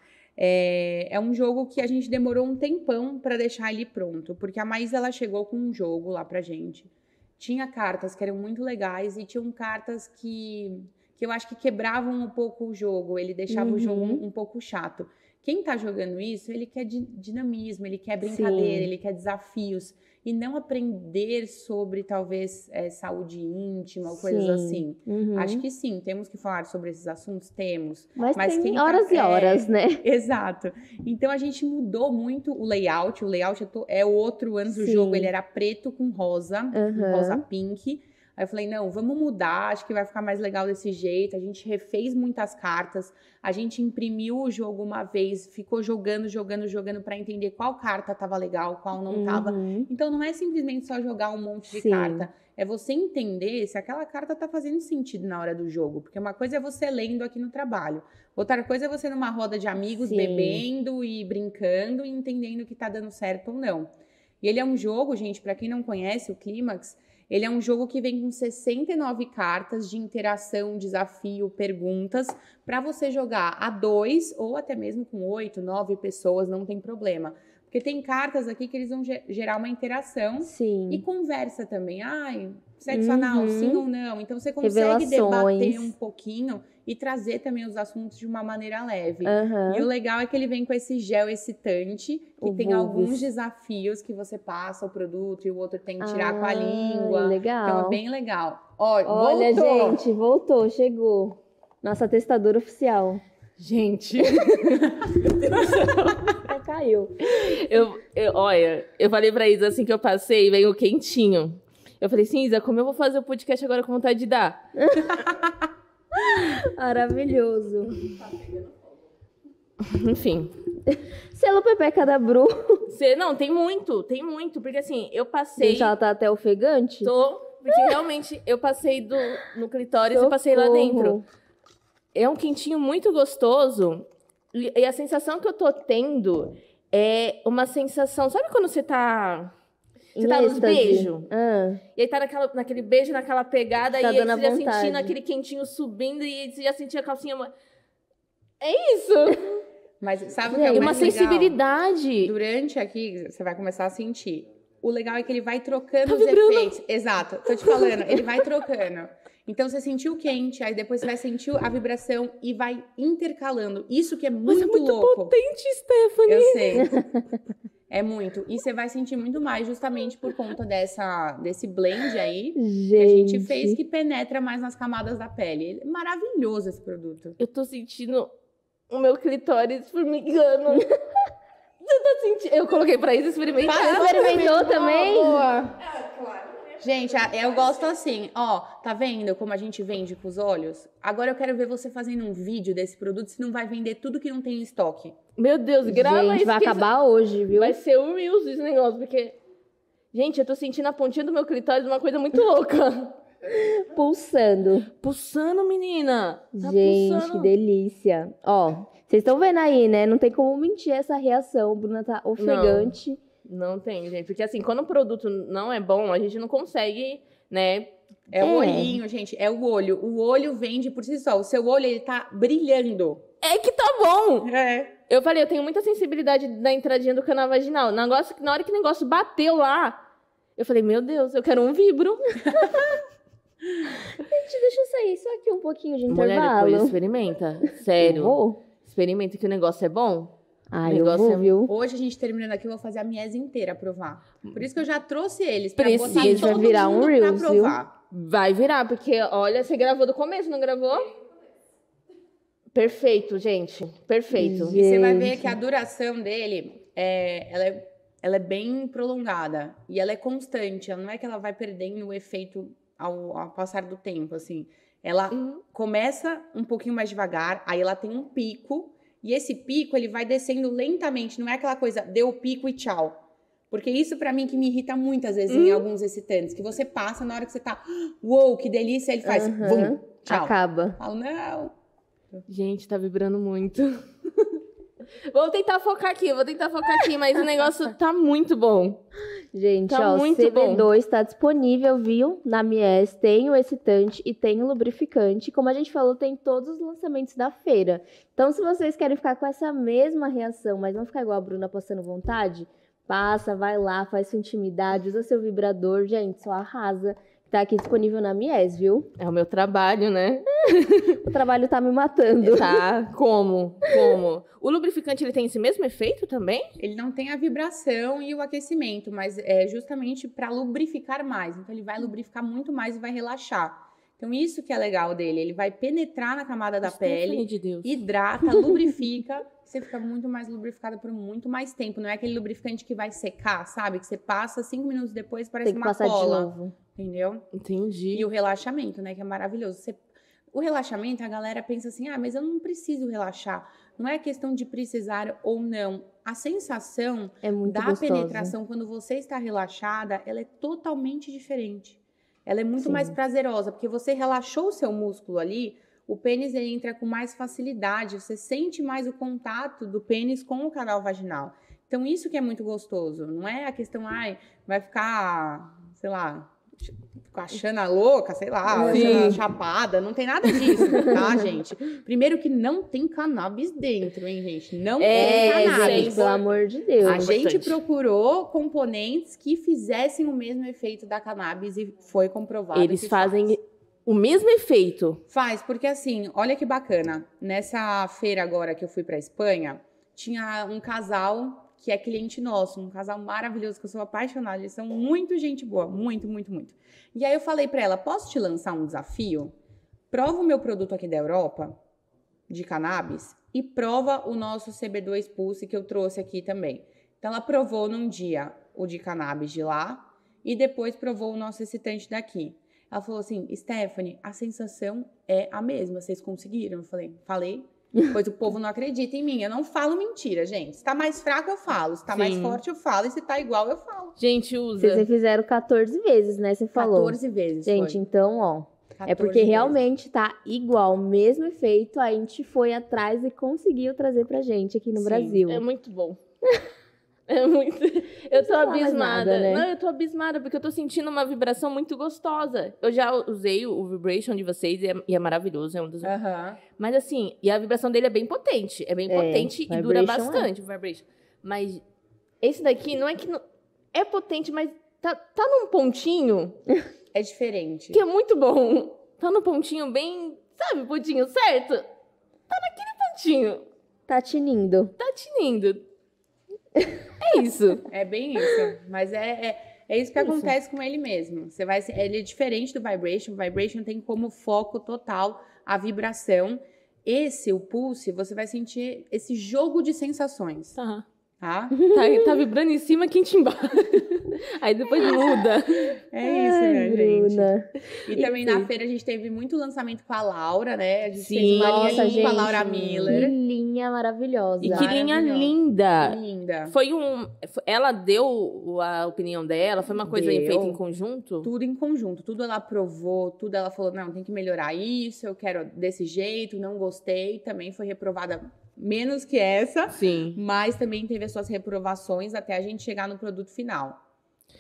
É, é um jogo que a gente demorou um tempão para deixar ele pronto, porque a Maísa ela chegou com um jogo lá pra gente. Tinha cartas que eram muito legais e tinham cartas que, que eu acho que quebravam um pouco o jogo, ele deixava Uhum. o jogo um, um pouco chato. Quem tá jogando isso, ele quer di- dinamismo, ele quer brincadeira, Sim. ele quer desafios. E não aprender sobre, talvez, eh, saúde íntima ou coisas Sim. assim. Uhum. Acho que sim, temos que falar sobre esses assuntos, temos. Mas, mas tem tá- horas e é, horas, né? Exato. Então a gente mudou muito o layout. O layout é é outro. Antes do jogo ele era preto com rosa, um Aham. rosa pink. Aí eu falei, não, vamos mudar, acho que vai ficar mais legal desse jeito. A gente refez muitas cartas, a gente imprimiu o jogo uma vez, ficou jogando, jogando, jogando para entender qual carta tava legal, qual não tava. Uhum. Então não é simplesmente só jogar um monte de Sim. carta. É você entender se aquela carta tá fazendo sentido na hora do jogo. Porque uma coisa é você lendo aqui no trabalho. Outra coisa é você numa roda de amigos, Sim. bebendo e brincando e entendendo que tá dando certo ou não. E ele é um jogo, gente, para quem não conhece o Clímax, ele é um jogo que vem com 69 cartas de interação, desafio, perguntas, para você jogar a dois ou até mesmo com oito, nove pessoas, não tem problema. Porque tem cartas aqui que eles vão ge- gerar uma interação Sim. e conversa também. Ai, sexo anal, Uhum. sim ou não? Então você consegue Revelações. debater um pouquinho e trazer também os assuntos de uma maneira leve. Aham. E o legal é que ele vem com esse gel excitante, que O tem Vulgus. alguns desafios que você passa o produto e o outro tem que tirar com a Ah, língua. Legal. Então é bem legal. Ó, Olha, voltou. gente, voltou, chegou. Nossa testadora oficial. Gente, caiu. eu, eu- olha, eu falei pra Isa assim que eu passei veio quentinho. Eu falei assim, Isa, como eu vou fazer o podcast agora com vontade de dar? Maravilhoso. Enfim. Selo Pepeca da Bru. Você, não, tem muito, tem muito. Porque assim, eu passei. Gente, ela tá até ofegante. Tô, porque realmente eu passei do, no clitóris e passei lá Socorro. dentro. É um quentinho muito gostoso. E, a sensação que eu tô tendo é uma sensação. Sabe quando você tá. Você tá nos beijos? Ah, E aí tá naquela, naquele beijo, naquela pegada, Tá e aí você já vontade. sentindo aquele quentinho subindo e você já sentia a calcinha. É isso! Mas sabe o que é Gente, o E uma legal? sensibilidade. Durante aqui, você vai começar a sentir. O legal é que ele vai trocando os Tá vibrando. efeitos. Exato, tô te falando, ele vai trocando. Então você sentiu o quente, aí depois você vai sentir a vibração e vai intercalando. Isso que é Mas muito, é muito louco. potente, Stephanie. Eu sei. É muito. E você vai sentir muito mais justamente por conta dessa, desse blend aí gente. que a gente fez que penetra mais nas camadas da pele. Ele- Maravilhoso esse produto. Eu tô sentindo o meu clitóris formigando. Você tá sentindo? Eu coloquei pra isso experimentar. Para, experimentou também? Gente, eu gosto assim, ó, tá vendo como a gente vende com os olhos? Agora eu quero ver você fazendo um vídeo desse produto, se não vai vender tudo que não tem em estoque. Meu Deus, grava Gente, isso. vai isso acabar hoje, viu? Vai ser o Reels esse negócio, porque... Gente, eu tô sentindo a pontinha do meu clitóris uma coisa muito louca. Pulsando. Pulsando, menina. Tá gente, pulsando. que delícia. Ó, vocês estão vendo aí, né? Não tem como mentir essa reação. Bruna tá ofegante. Não tem, gente. Porque assim, quando o produto não é bom, a gente não consegue, né? É, o É. olhinho, gente, é o olho. O olho vende por si só. O seu olho, ele tá brilhando. É que tá bom. É. Eu falei, eu tenho muita sensibilidade da entradinha do canal vaginal. Negócio, na hora que o negócio bateu lá, eu falei, meu Deus, eu quero um vibro. Gente, deixa eu sair só aqui um pouquinho de Mulher, intervalo. depois experimenta. Sério. Experimenta que o negócio é bom. Ah, eu vou, é- viu? Hoje a gente terminando aqui, eu vou fazer a miese inteira provar. Por isso que eu já trouxe eles. Pra Precisa. botar todo virar um mundo Reels, pra viu? provar. Vai virar, porque, olha, você gravou do começo, não gravou? Perfeito, gente. Perfeito. Gente. E você vai ver que a duração dele é, ela é, ela é bem prolongada e ela é constante. Ela não é que ela vai perdendo o efeito ao, ao passar do tempo, assim. Ela Hum, começa um pouquinho mais devagar, aí ela tem um pico e esse pico ele vai descendo lentamente. Não é aquela coisa deu o pico e tchau. Porque isso pra mim que me irrita muitas vezes Hum. em alguns excitantes, que você passa na hora que você tá, uou, que delícia, ele faz, Aham. vum, tchau. Acaba. Falo, não, Gente, tá vibrando muito. vou tentar focar aqui, vou tentar focar aqui, mas o negócio tá muito bom. Gente, Tá ó, muito CB2 está disponível, viu? Na Mies tem o excitante e tem o lubrificante. Como a gente falou, tem todos os lançamentos da feira. Então, se vocês querem ficar com essa mesma reação, mas não ficar igual a Bruna passando vontade, passa, vai lá, faz sua intimidade, usa seu vibrador, gente, só arrasa. Tá aqui disponível na Mies, viu? É o meu trabalho, né? O trabalho tá me matando. Tá. Como? Como? O lubrificante ele tem esse mesmo efeito também? Ele não tem a vibração e o aquecimento, mas é justamente para lubrificar mais. Então ele vai lubrificar muito mais e vai relaxar. Então isso que é legal dele, ele vai penetrar na camada da Stephanie pele, de Deus. hidrata, lubrifica, você fica muito mais lubrificada por muito mais tempo. Não é aquele lubrificante que vai secar, sabe? Que você passa cinco minutos depois parece Tem que uma passar de cola, novo. Entendeu? Entendi. E o relaxamento, né? Que é maravilhoso. Você- O relaxamento, a galera pensa assim: ah, mas eu não preciso relaxar. Não é questão de precisar ou não. A sensação É da gostoso. penetração quando você está relaxada, ela é totalmente diferente. Ela é muito Sim. mais prazerosa, porque você relaxou o seu músculo ali, o pênis ele entra com mais facilidade, você sente mais o contato do pênis com o canal vaginal. Então isso que é muito gostoso, não é a questão, ai, vai ficar, sei lá, com a chana louca, sei lá, chana chapada, não tem nada disso, tá, gente? Primeiro que não tem cannabis dentro, hein, gente? Não É, tem cannabis. gente, pelo amor de Deus. A gente procurou componentes que fizessem o mesmo efeito da cannabis e foi comprovado. Eles que fazem faz. o mesmo efeito. Faz, porque assim, olha que bacana. Nessa feira agora que eu fui pra Espanha, tinha um casal que é cliente nosso, um casal maravilhoso que eu sou apaixonada. Eles são muito gente boa, muito, muito, muito. E aí eu falei pra ela: posso te lançar um desafio? Prova o meu produto aqui da Europa, de cannabis, e prova o nosso CB2 Pulse que eu trouxe aqui também. Então ela provou num dia o de cannabis de lá e depois provou o nosso excitante daqui. Ela falou assim: Stephanie, a sensação é a mesma. Vocês conseguiram? Eu falei: falei. Pois o povo não acredita em mim. Eu não falo mentira, gente. Se tá mais fraco, eu falo. Se tá mais Sim. forte, eu falo. E se tá igual, eu falo. Gente, usa. Vocês fizeram 14 vezes, né? Você falou. 14 vezes. Gente, foi. então, ó. É 14 porque vezes. realmente tá igual, mesmo efeito. A gente foi atrás e conseguiu trazer pra gente aqui no Sim. Brasil. É muito bom. É muito. Eu tô abismada. nada, né? Não, eu tô abismada porque eu tô sentindo uma vibração muito gostosa. Eu já usei o Vibration de vocês e é, e é maravilhoso. É um dos... Aham. Mas assim, e a vibração dele é bem potente. É bem É, potente e dura é. bastante o Vibration. Mas esse daqui não é que. Não... É potente, mas tá, tá num pontinho É diferente. que é muito bom. Tá num pontinho bem. Sabe, pontinho certo? Tá naquele pontinho. Tá tinindo. Tá tinindo. É isso. É bem isso. Mas é, é, é isso que Isso. acontece com ele mesmo. Você vai, ele é diferente do Vibration. O Vibration tem como foco total a vibração. Esse, o Pulse, você vai sentir esse jogo de sensações, Tá. Tá? Tá, tá vibrando em cima, quente embaixo. Aí depois muda. É isso, Ai, né, gente? Bruna. E também na feira a gente teve muito lançamento com a Laura, né? A gente Sim. fez uma Nossa, linha gente. com a Laura Que Miller. linha maravilhosa. E que linha linda. Linda. Foi um. Ela deu a opinião dela, foi uma coisa Deu. feita em conjunto? Tudo em conjunto, tudo ela aprovou, tudo ela falou, não, tem que melhorar isso, eu quero desse jeito, não gostei, também foi reprovada menos que essa, Sim. mas também teve as suas reprovações até a gente chegar no produto final.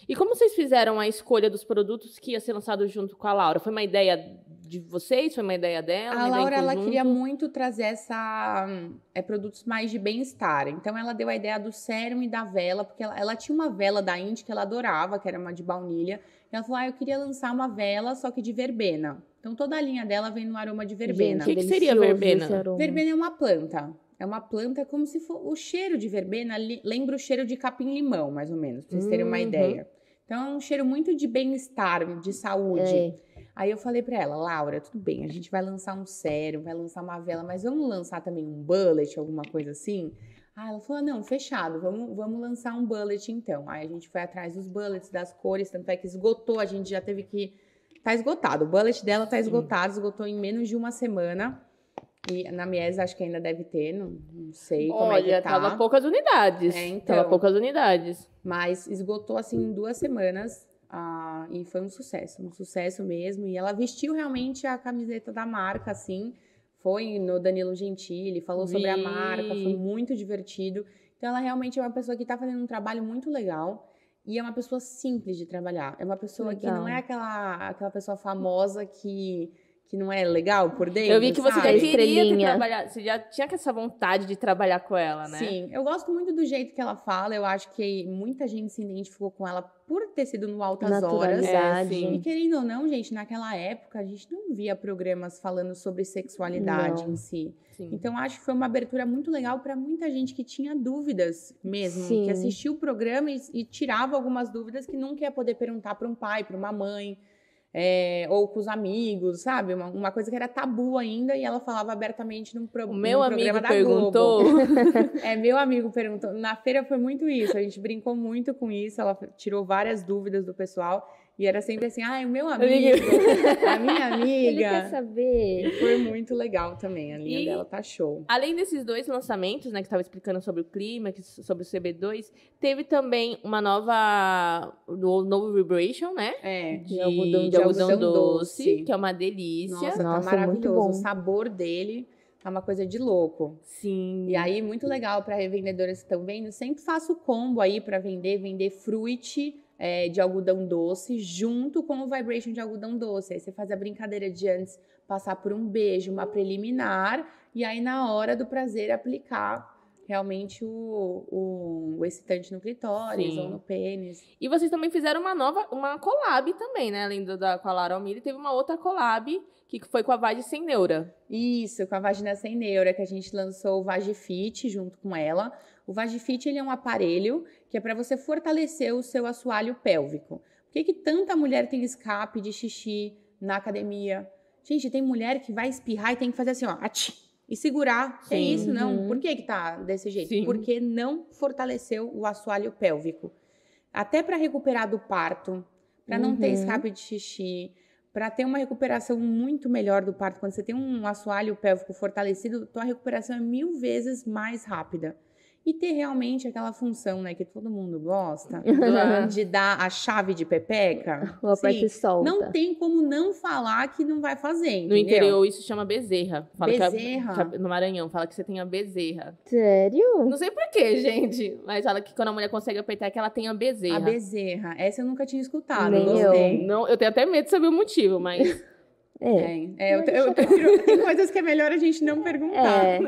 E como vocês fizeram a escolha dos produtos que ia ser lançado junto com a Laura? Foi uma ideia de vocês? Foi uma ideia dela? A Laura, ela queria muito trazer essa hum, é, produtos mais de bem-estar. Então, ela deu a ideia do sérum e da vela, porque ela, ela tinha uma vela da Indy que ela adorava, que era uma de baunilha. E ela falou: ah, eu queria lançar uma vela, só que de verbena. Então, toda a linha dela vem no aroma de verbena. Que que delicioso seria verbena? Verbena é uma planta. É uma planta como se for. O cheiro de verbena lembra o cheiro de capim-limão, mais ou menos, pra vocês terem uma Uhum. ideia. Então é um cheiro muito de bem-estar, de saúde. É. Aí eu falei pra ela, Laura, tudo bem, a gente vai lançar um sérum, vai lançar uma vela, mas vamos lançar também um bullet, alguma coisa assim? Ah, ela falou, não, fechado, vamos, vamos lançar um bullet então. Aí a gente foi atrás dos bullets, das cores, tanto é que esgotou, a gente já teve que... Tá esgotado, o bullet dela tá esgotado, esgotou em menos de uma semana. E na Mies acho que ainda deve ter, não, não sei como é Olha, que tá. tava poucas unidades. É, então. Tava poucas unidades. Mas esgotou assim em duas semanas. ah, e foi um sucesso, um sucesso mesmo. E ela vestiu realmente a camiseta da marca, assim. Foi no Danilo Gentili, falou sobre a Vi. marca, foi muito divertido. Então ela realmente é uma pessoa que está fazendo um trabalho muito legal. E é uma pessoa simples de trabalhar. É uma pessoa que Legal. não é aquela, aquela pessoa famosa que, que não é legal por dentro. Eu vi que você já sabe? queria ter trabalhado, você já tinha essa vontade de trabalhar com ela, né? Sim, eu gosto muito do jeito que ela fala. Eu acho que muita gente se identificou com ela por ter sido no Altas Horas. Naturalidade. É, sim. E querendo ou não, gente, naquela época a gente não via programas falando sobre sexualidade Não. em si. Sim. Então acho que foi uma abertura muito legal para muita gente que tinha dúvidas mesmo, Sim. que assistiu o programa e, e tirava algumas dúvidas que nunca ia poder perguntar para um pai, para uma mãe. É, ou com os amigos, sabe? Uma, uma coisa que era tabu ainda e ela falava abertamente num, pro, o num meu amigo programa da perguntou. Globo. É, meu amigo perguntou. Na feira foi muito isso. A gente brincou muito com isso. Ela tirou várias dúvidas do pessoal. E era sempre assim: ai, o meu amigo, a minha Ele quer amiga. saber. Foi muito legal também. A linha E- dela tá show. Além desses dois lançamentos, né, que estava explicando sobre o clima, sobre o CB2, teve também uma nova, do novo Vibration, né? É. De, algodão de algodão doce. doce, que é uma delícia. Nossa, Nossa, tá muito maravilhoso. bom. O sabor dele tá uma coisa de louco. Sim. E aí, muito legal para revendedoras que estão vendo. Sempre faço combo aí para vender, vender fruit é, de algodão doce junto com o vibration de algodão doce. Aí você faz a brincadeira de antes passar por um beijo, uma preliminar, e aí na hora do prazer aplicar realmente o, o, o excitante no clitóris Sim. ou no pênis. E vocês também fizeram uma nova, uma collab também, né? Além do, da, com a Lara Almiri, teve uma outra collab que foi com a Vade Sem Neura. Isso, com a vagina sem neura, que a gente lançou o Vagifit junto com ela. O Vagifit ele é um aparelho que é para você fortalecer o seu assoalho pélvico. Por que, que tanta mulher tem escape de xixi na academia? Gente, tem mulher que vai espirrar e tem que fazer assim, ó, ati, e segurar. É Sim. isso, não? Uhum. Por que que tá desse jeito? Sim. Porque não fortaleceu o assoalho pélvico. Até para recuperar do parto, para não ter Uhum. escape de xixi, para ter uma recuperação muito melhor do parto, quando você tem um assoalho pélvico fortalecido, tua recuperação é mil vezes mais rápida. E ter realmente aquela função, né, que todo mundo gosta, de dar a chave de pepeca. O aperta Sim, e solta. não tem como não falar que não vai fazer, No entendeu? interior, isso chama bezerra. Fala que a- Bezerra? que a- no Maranhão, fala que você tem a bezerra. Sério? Não sei porquê, gente. Mas fala que quando a mulher consegue apertar, é que ela tem a bezerra. A bezerra. Essa eu nunca tinha escutado, Nem gostei. Não, eu tenho até medo de saber o motivo, mas. É. É, é, eu, eu prefiro- tem coisas que é melhor a gente não perguntar. É.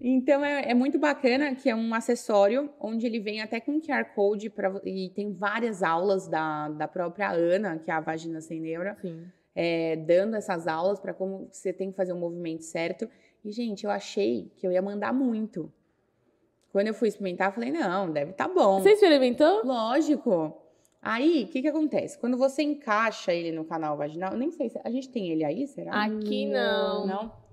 Então é, é muito bacana que é um acessório onde ele vem até com QR Code pra, e tem várias aulas da, da própria Ana, que é a vagina sem neura, é, dando essas aulas para como você tem que fazer o movimento certo. E, gente, eu achei que eu ia mandar muito. Quando eu fui experimentar, eu falei, não, deve estar bom. Você experimentou? Lógico. Aí, o que que acontece? Quando você encaixa ele no canal vaginal, eu nem sei se a gente tem ele aí, será? Aqui não. Não?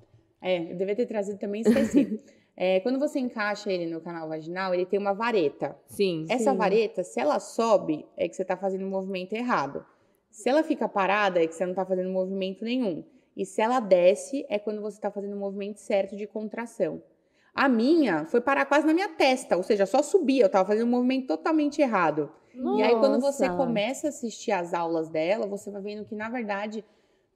É, eu devia ter trazido também, esqueci. É, quando você encaixa ele no canal vaginal, ele tem uma vareta. Sim. Essa Sim. vareta, se ela sobe, é que você tá fazendo o movimento errado. Se ela fica parada, é que você não tá fazendo movimento nenhum. E se ela desce, é quando você tá fazendo o movimento certo de contração. A minha foi parar quase na minha testa, ou seja, só subia, eu tava fazendo um movimento totalmente errado. E aí, quando você Nossa. começa a assistir as aulas dela, você vai vendo que, na verdade,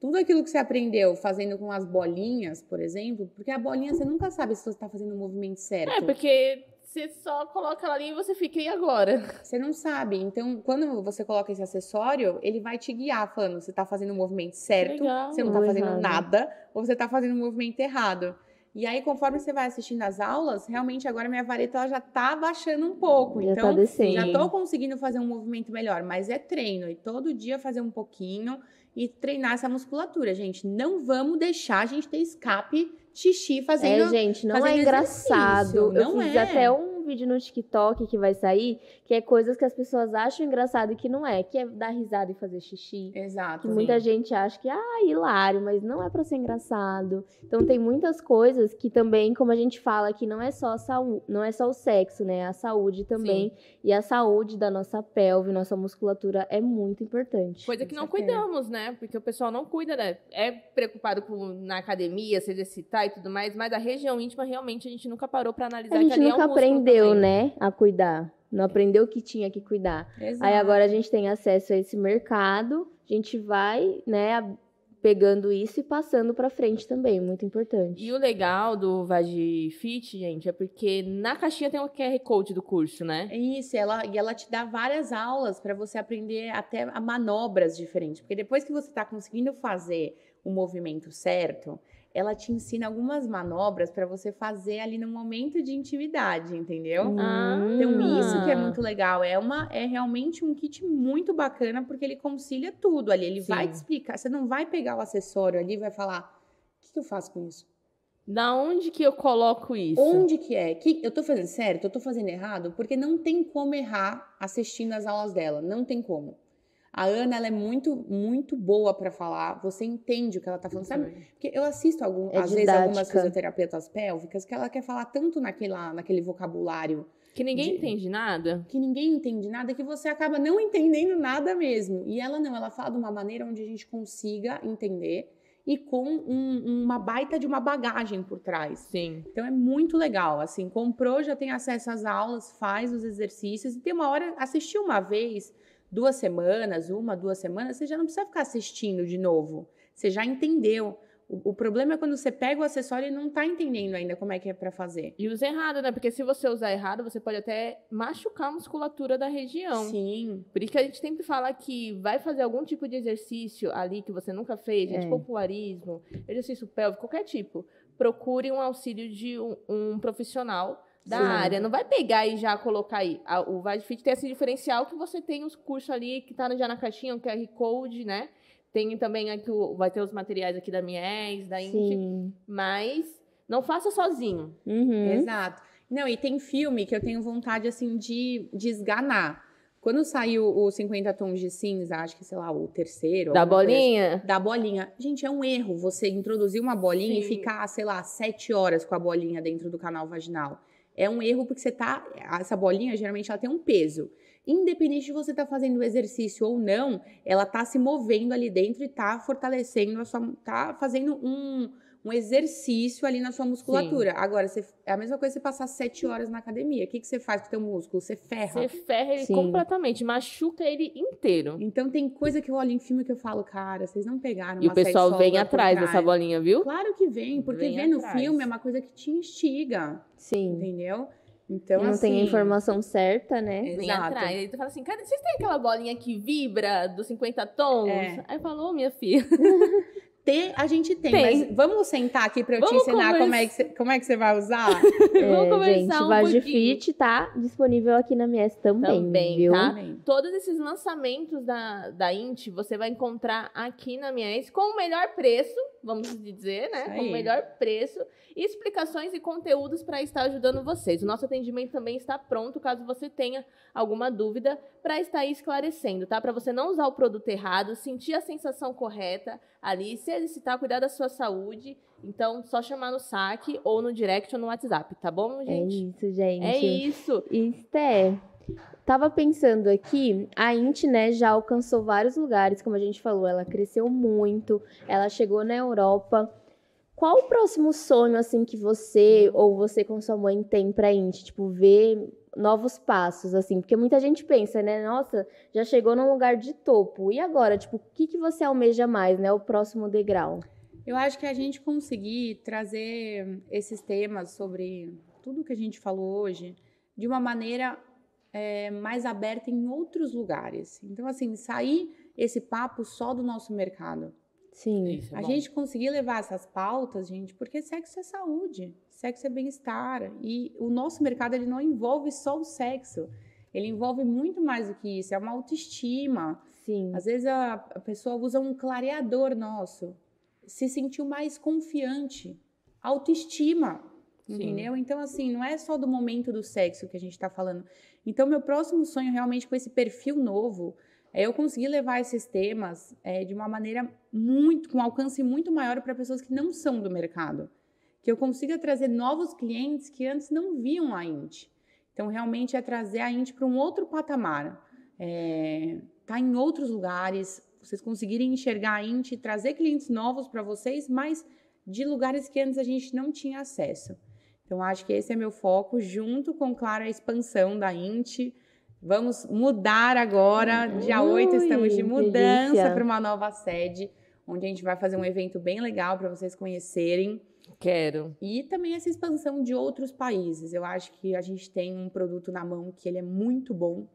tudo aquilo que você aprendeu fazendo com as bolinhas, por exemplo, porque a bolinha você nunca sabe se você está fazendo o movimento certo. É, porque você só coloca ela ali e você fica, e agora? Você não sabe. Então, quando você coloca esse acessório, ele vai te guiar, falando você está fazendo o movimento certo, Legal. você não está fazendo errado. nada, ou você está fazendo o movimento errado. E aí, conforme você vai assistindo as aulas, realmente agora minha vareta ela já tá baixando um pouco. Já então, tá descendo. já tô conseguindo fazer um movimento melhor, mas é treino. E todo dia fazer um pouquinho e treinar essa musculatura, gente. Não vamos deixar a gente ter escape, xixi fazendo. É, gente, não é engraçado. exercício, Eu não fiz é. até um vídeo no TikTok que vai sair, que é coisas que as pessoas acham engraçado e que não é, que é dar risada e fazer xixi. Exato. Que muita gente acha que, ah, hilário, mas não é pra ser engraçado. Então tem muitas coisas que também, como a gente fala, que não é só a saúde, não é só o sexo, né? A saúde também. E a saúde da nossa pelve, nossa musculatura é muito importante. Coisa que não cuidamos, né? Porque o pessoal não cuida, né? É preocupado com, na academia, se exercitar e tudo mais, mas a região íntima realmente a gente nunca parou pra analisar A que gente é nunca um músculo aprendeu, né, a cuidar. Não aprendeu que tinha que cuidar. Exato. Aí agora a gente tem acesso a esse mercado, a gente vai, né, pegando isso e passando pra frente também, muito importante. E o legal do Vagifit, gente, é porque na caixinha tem o QR Code do curso, né? É Isso, ela, e ela te dá várias aulas para você aprender até a manobras diferentes. Porque depois que você está conseguindo fazer o movimento certo, ela te ensina algumas manobras para você fazer ali no momento de intimidade, entendeu? Ah. Então isso que é muito legal, é uma é realmente um kit muito bacana porque ele concilia tudo ali, ele vai Sim. te explicar, você não vai pegar o acessório ali e vai falar, o que, que eu faço com isso? Da onde que eu coloco isso? Onde que é? Que eu tô fazendo certo? Eu tô fazendo errado? Porque não tem como errar assistindo as aulas dela, não tem como. A Ana, ela é muito, muito boa para falar. Você entende o que ela tá falando, sabe? Porque eu assisto algum, É às vezes algumas fisioterapeutas pélvicas que ela quer falar tanto naquela, naquele vocabulário Que ninguém de- entende nada? que ninguém entende nada que você acaba não entendendo nada mesmo. E ela não, ela fala de uma maneira onde a gente consiga entender e com um- uma baita de uma bagagem por trás. Sim. Então é muito legal, assim, comprou, já tem acesso às aulas, faz os exercícios e tem uma hora, assistiu uma vez, duas semanas, uma, duas semanas, você já não precisa ficar assistindo de novo. Você já entendeu. O, o problema é quando você pega o acessório e não tá entendendo ainda como é que é para fazer. E usa errado, né? Porque se você usar errado, você pode até machucar a musculatura da região. Sim. Por isso que a gente sempre fala que vai fazer algum tipo de exercício ali que você nunca fez, gente, É. popularismo, exercício pélvico, qualquer tipo. Procure um auxílio de um, um profissional da Sim. área. Não vai pegar e já colocar aí. A- O VideFit tem esse diferencial que você tem os cursos ali que tá já na caixinha, o QR Code, né? Tem também aqui, o- vai ter os materiais aqui da Mies, da Sim. mas não faça sozinho. Uhum. Exato. Não, e tem filme que eu tenho vontade, assim, de, de esganar. Quando saiu o 50 Tons de Cinza, acho que, sei lá, o terceiro. Da alguma coisa bolinha? da bolinha. Gente, é um erro você introduzir uma bolinha e Sim. ficar, sei lá, sete horas com a bolinha dentro do canal vaginal. É um erro porque você tá. Essa bolinha, geralmente, ela tem um peso. Independente de você estar fazendo o exercício ou não, ela tá se movendo ali dentro e tá fortalecendo a sua. tá fazendo um, um exercício ali na sua musculatura. Agora, você, é a mesma coisa você passar sete horas na academia. O que, que você faz com o teu músculo? Você ferra. Você ferra ele Sim. completamente, machuca ele inteiro. Então tem coisa que eu olho em filme que eu falo, cara, vocês não pegaram E o pessoal vem atrás trás. dessa bolinha, viu? Claro que vem, porque Vem ver no filme é uma coisa que te instiga, Sim. entendeu? Então, não tem a assim, informação certa, né? Vem Exato. atrás. Aí tu fala assim, cara, vocês têm aquela bolinha que vibra dos 50 tons? É. Aí falou, minha filha. Ter, a gente tem, Tem. mas vamos sentar aqui pra eu te Vamos ensinar como conversa- é, que você, como é que você vai usar? Vamos É, conversar gente, um pouquinho. Fit tá disponível aqui na Mies também, Também, viu? tá? Também. Todos esses lançamentos da, da Int você vai encontrar aqui na Mies com o melhor preço, vamos dizer, né? Com o melhor preço, e explicações e conteúdos para estar ajudando vocês. O nosso atendimento também está pronto, caso você tenha alguma dúvida, para estar aí esclarecendo, tá? Para você não usar o produto errado, sentir a sensação correta ali, se exercitar, cuidar da sua saúde. Então, só chamar no saque ou no direct ou no WhatsApp, tá bom, É gente? isso, gente. É isso. E, Sté, tava pensando aqui, a Int, né, já alcançou vários lugares, como a gente falou, ela cresceu muito, ela chegou na Europa. Qual o próximo sonho, assim, que você ou você com sua mãe tem pra Int? Tipo, ver novos passos, assim? Porque muita gente pensa, né, nossa, já chegou num lugar de topo. E agora, tipo, o que, que você almeja mais, né, o próximo degrau? Eu acho que a gente conseguir trazer esses temas sobre tudo que a gente falou hoje de uma maneira é, mais aberta em outros lugares. Então, assim, sair esse papo só do nosso mercado. Sim. Isso, é A bom. gente conseguir levar essas pautas, gente, porque sexo é saúde, sexo é bem-estar. E o nosso mercado ele não envolve só o sexo. Ele envolve muito mais do que isso, é uma autoestima. Sim. Às vezes a, a pessoa usa um clareador nosso, se sentiu mais confiante, autoestima, Sim. entendeu? Então, assim, não é só do momento do sexo que a gente está falando. Então, meu próximo sonho realmente com esse perfil novo eu conseguir levar esses temas é, de uma maneira muito, com alcance muito maior para pessoas que não são do mercado. Que eu consiga trazer novos clientes que antes não viam a Int. Então, realmente é trazer a Int para um outro patamar. É, tá em outros lugares, vocês conseguirem enxergar a Int trazer clientes novos para vocês, mas de lugares que antes a gente não tinha acesso. Então, acho que esse é meu foco, junto com, claro, a expansão da Int. Vamos mudar agora, dia 8 estamos de Ui, mudança para uma nova sede, onde a gente vai fazer um evento bem legal para vocês conhecerem. Quero. E também essa expansão de outros países. Eu acho que a gente tem um produto na mão que ele é muito bom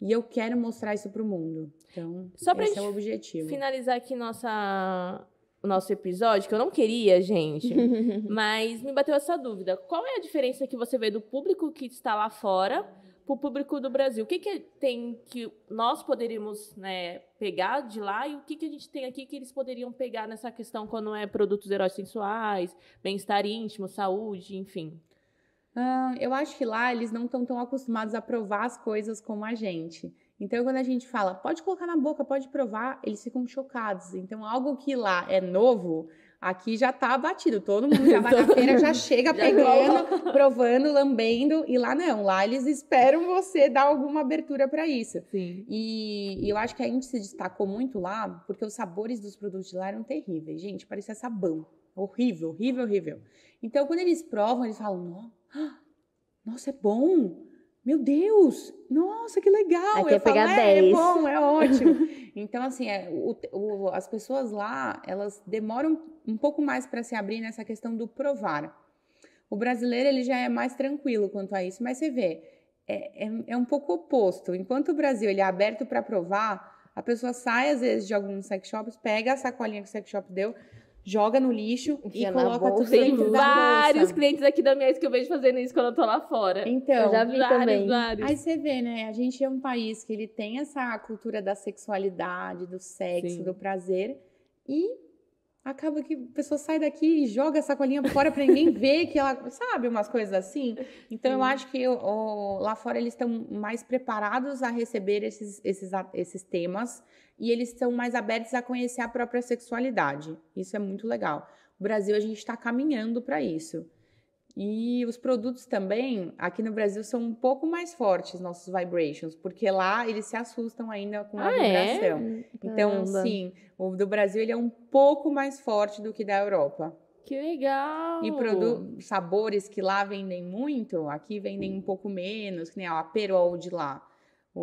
e eu quero mostrar isso para o mundo. Então, Só pra esse é o objetivo. Finalizar aqui nossa o nosso episódio, que eu não queria, gente, mas me bateu essa dúvida. Qual é a diferença que você vê do público que está lá fora para o público do Brasil? O que, que tem que nós poderíamos né, pegar de lá e o que, que a gente tem aqui que eles poderiam pegar nessa questão quando é produtos heróis sensuais, bem-estar íntimo, saúde, enfim? Eu acho que lá eles não estão tão acostumados a provar as coisas como a gente. Então, quando a gente fala, pode colocar na boca, pode provar, eles ficam chocados. Então, algo que lá é novo, aqui já tá batido. Todo mundo já vai na feira, já chega pegando, provando, lambendo. E lá não, lá eles esperam você dar alguma abertura para isso. Sim. E, e, eu acho que a gente se destacou muito lá, porque os sabores dos produtos de lá eram terríveis. Gente, parecia sabão. Horrível, horrível, horrível. Então, quando eles provam, eles falam, nossa, é bom meu Deus, nossa, que legal. Aqui é pegar falo, 10. É, é bom, é ótimo. então, assim, é, o, o, as pessoas lá, elas demoram um pouco mais para se abrir nessa questão do provar. O brasileiro, ele já é mais tranquilo quanto a isso, mas você vê, é, é, é um pouco oposto. Enquanto o Brasil, ele é aberto para provar, a pessoa sai, às vezes, de alguns sex shops, pega a sacolinha que o sex shop deu, joga no lixo Enfia e coloca tudo Tem dentro vários clientes aqui da minha que eu vejo fazendo isso quando eu tô lá fora. Então, eu já vi vários, também. Vários. Aí você vê, né? A gente é um país que ele tem essa cultura da sexualidade, do sexo, Sim. do prazer e acaba que a pessoa sai daqui e joga a sacolinha fora para ninguém ver que ela sabe umas coisas assim. Então Sim. eu acho que o, lá fora eles estão mais preparados a receber esses, esses, esses temas e eles estão mais abertos a conhecer a própria sexualidade. Isso é muito legal. O Brasil, a gente está caminhando para isso. E os produtos também, aqui no Brasil, são um pouco mais fortes, nossos vibrations, porque lá eles se assustam ainda com a ah, vibração. É? Então, sim, o do Brasil ele é um pouco mais forte do que da Europa. Que legal! E sabores que lá vendem muito, aqui vendem um pouco menos, que nem o aperol de lá.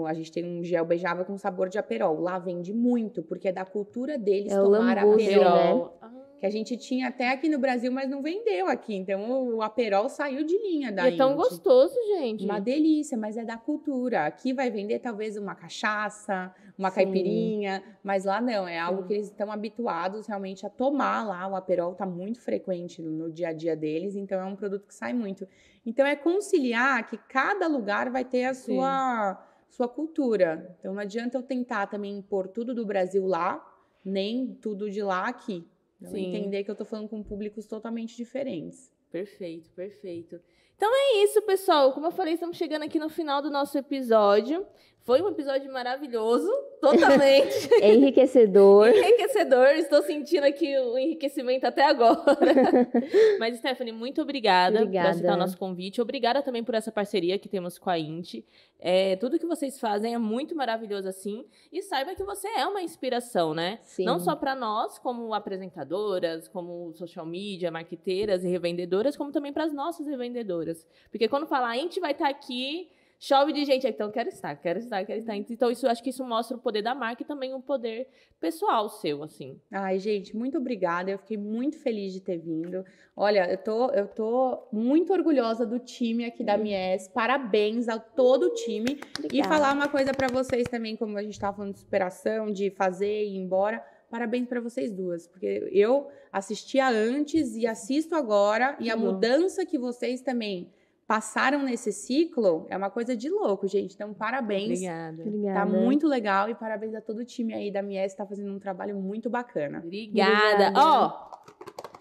A gente tem um gel beijável com sabor de aperol. Lá vende muito, porque é da cultura deles é tomar lambuja, aperol. Né? Que a gente tinha até aqui no Brasil, mas não vendeu aqui. Então o aperol saiu de linha da e é tão gostoso, gente. Uma delícia, mas é da cultura. Aqui vai vender talvez uma cachaça, uma Sim. caipirinha, mas lá não, é algo Sim. que eles estão habituados realmente a tomar lá. O aperol está muito frequente no dia a dia deles, então é um produto que sai muito. Então é conciliar que cada lugar vai ter a sua sua cultura. Então não adianta eu tentar também impor tudo do Brasil lá, nem tudo de lá aqui. Então, entender que eu tô falando com públicos totalmente diferentes. Perfeito, perfeito. Então é isso, pessoal. Como eu falei, estamos chegando aqui no final do nosso episódio. Foi um episódio maravilhoso, totalmente. enriquecedor. enriquecedor. Estou sentindo aqui o enriquecimento até agora. Mas, Stephanie, muito obrigada, obrigada. por aceitar o nosso convite. Obrigada também por essa parceria que temos com a Inti. É, tudo que vocês fazem é muito maravilhoso assim. E saiba que você é uma inspiração, né? Sim. Não só para nós, como apresentadoras, como social media, marqueteiras e revendedoras, como também para as nossas revendedoras. Porque quando falar, a Inti vai estar aqui chove de gente, então quero estar, quero estar, quero estar. Então isso acho que isso mostra o poder da marca e também o poder pessoal seu, assim. Ai, gente, muito obrigada. Eu fiquei muito feliz de ter vindo. Olha, eu tô, eu tô muito orgulhosa do time aqui da Mies. Parabéns a todo o time. Obrigada. E falar uma coisa para vocês também, como a gente tava falando de superação, de fazer e ir embora. Parabéns para vocês duas, porque eu assistia antes e assisto agora, e a mudança que vocês também passaram nesse ciclo é uma coisa de louco, gente. Então, parabéns. Obrigada. Obrigada. Tá muito legal e parabéns a todo o time aí da Mies, tá fazendo um trabalho muito bacana. Obrigada. Obrigada. Ó,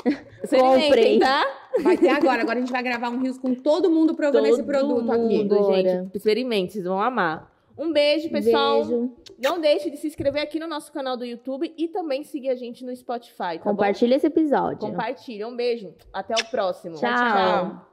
Comprem. tá? Vai ter agora, agora a gente vai gravar um rios com todo mundo provando Todo esse produto aqui. mundo, Bora. gente. Experimente, vocês vão amar. Um beijo, pessoal. Beijo. Não deixe de se inscrever aqui no nosso canal do YouTube e também seguir a gente no Spotify, tá bom? Compartilha esse episódio. Compartilha. Um beijo. Até o próximo. Tchau. Tchau.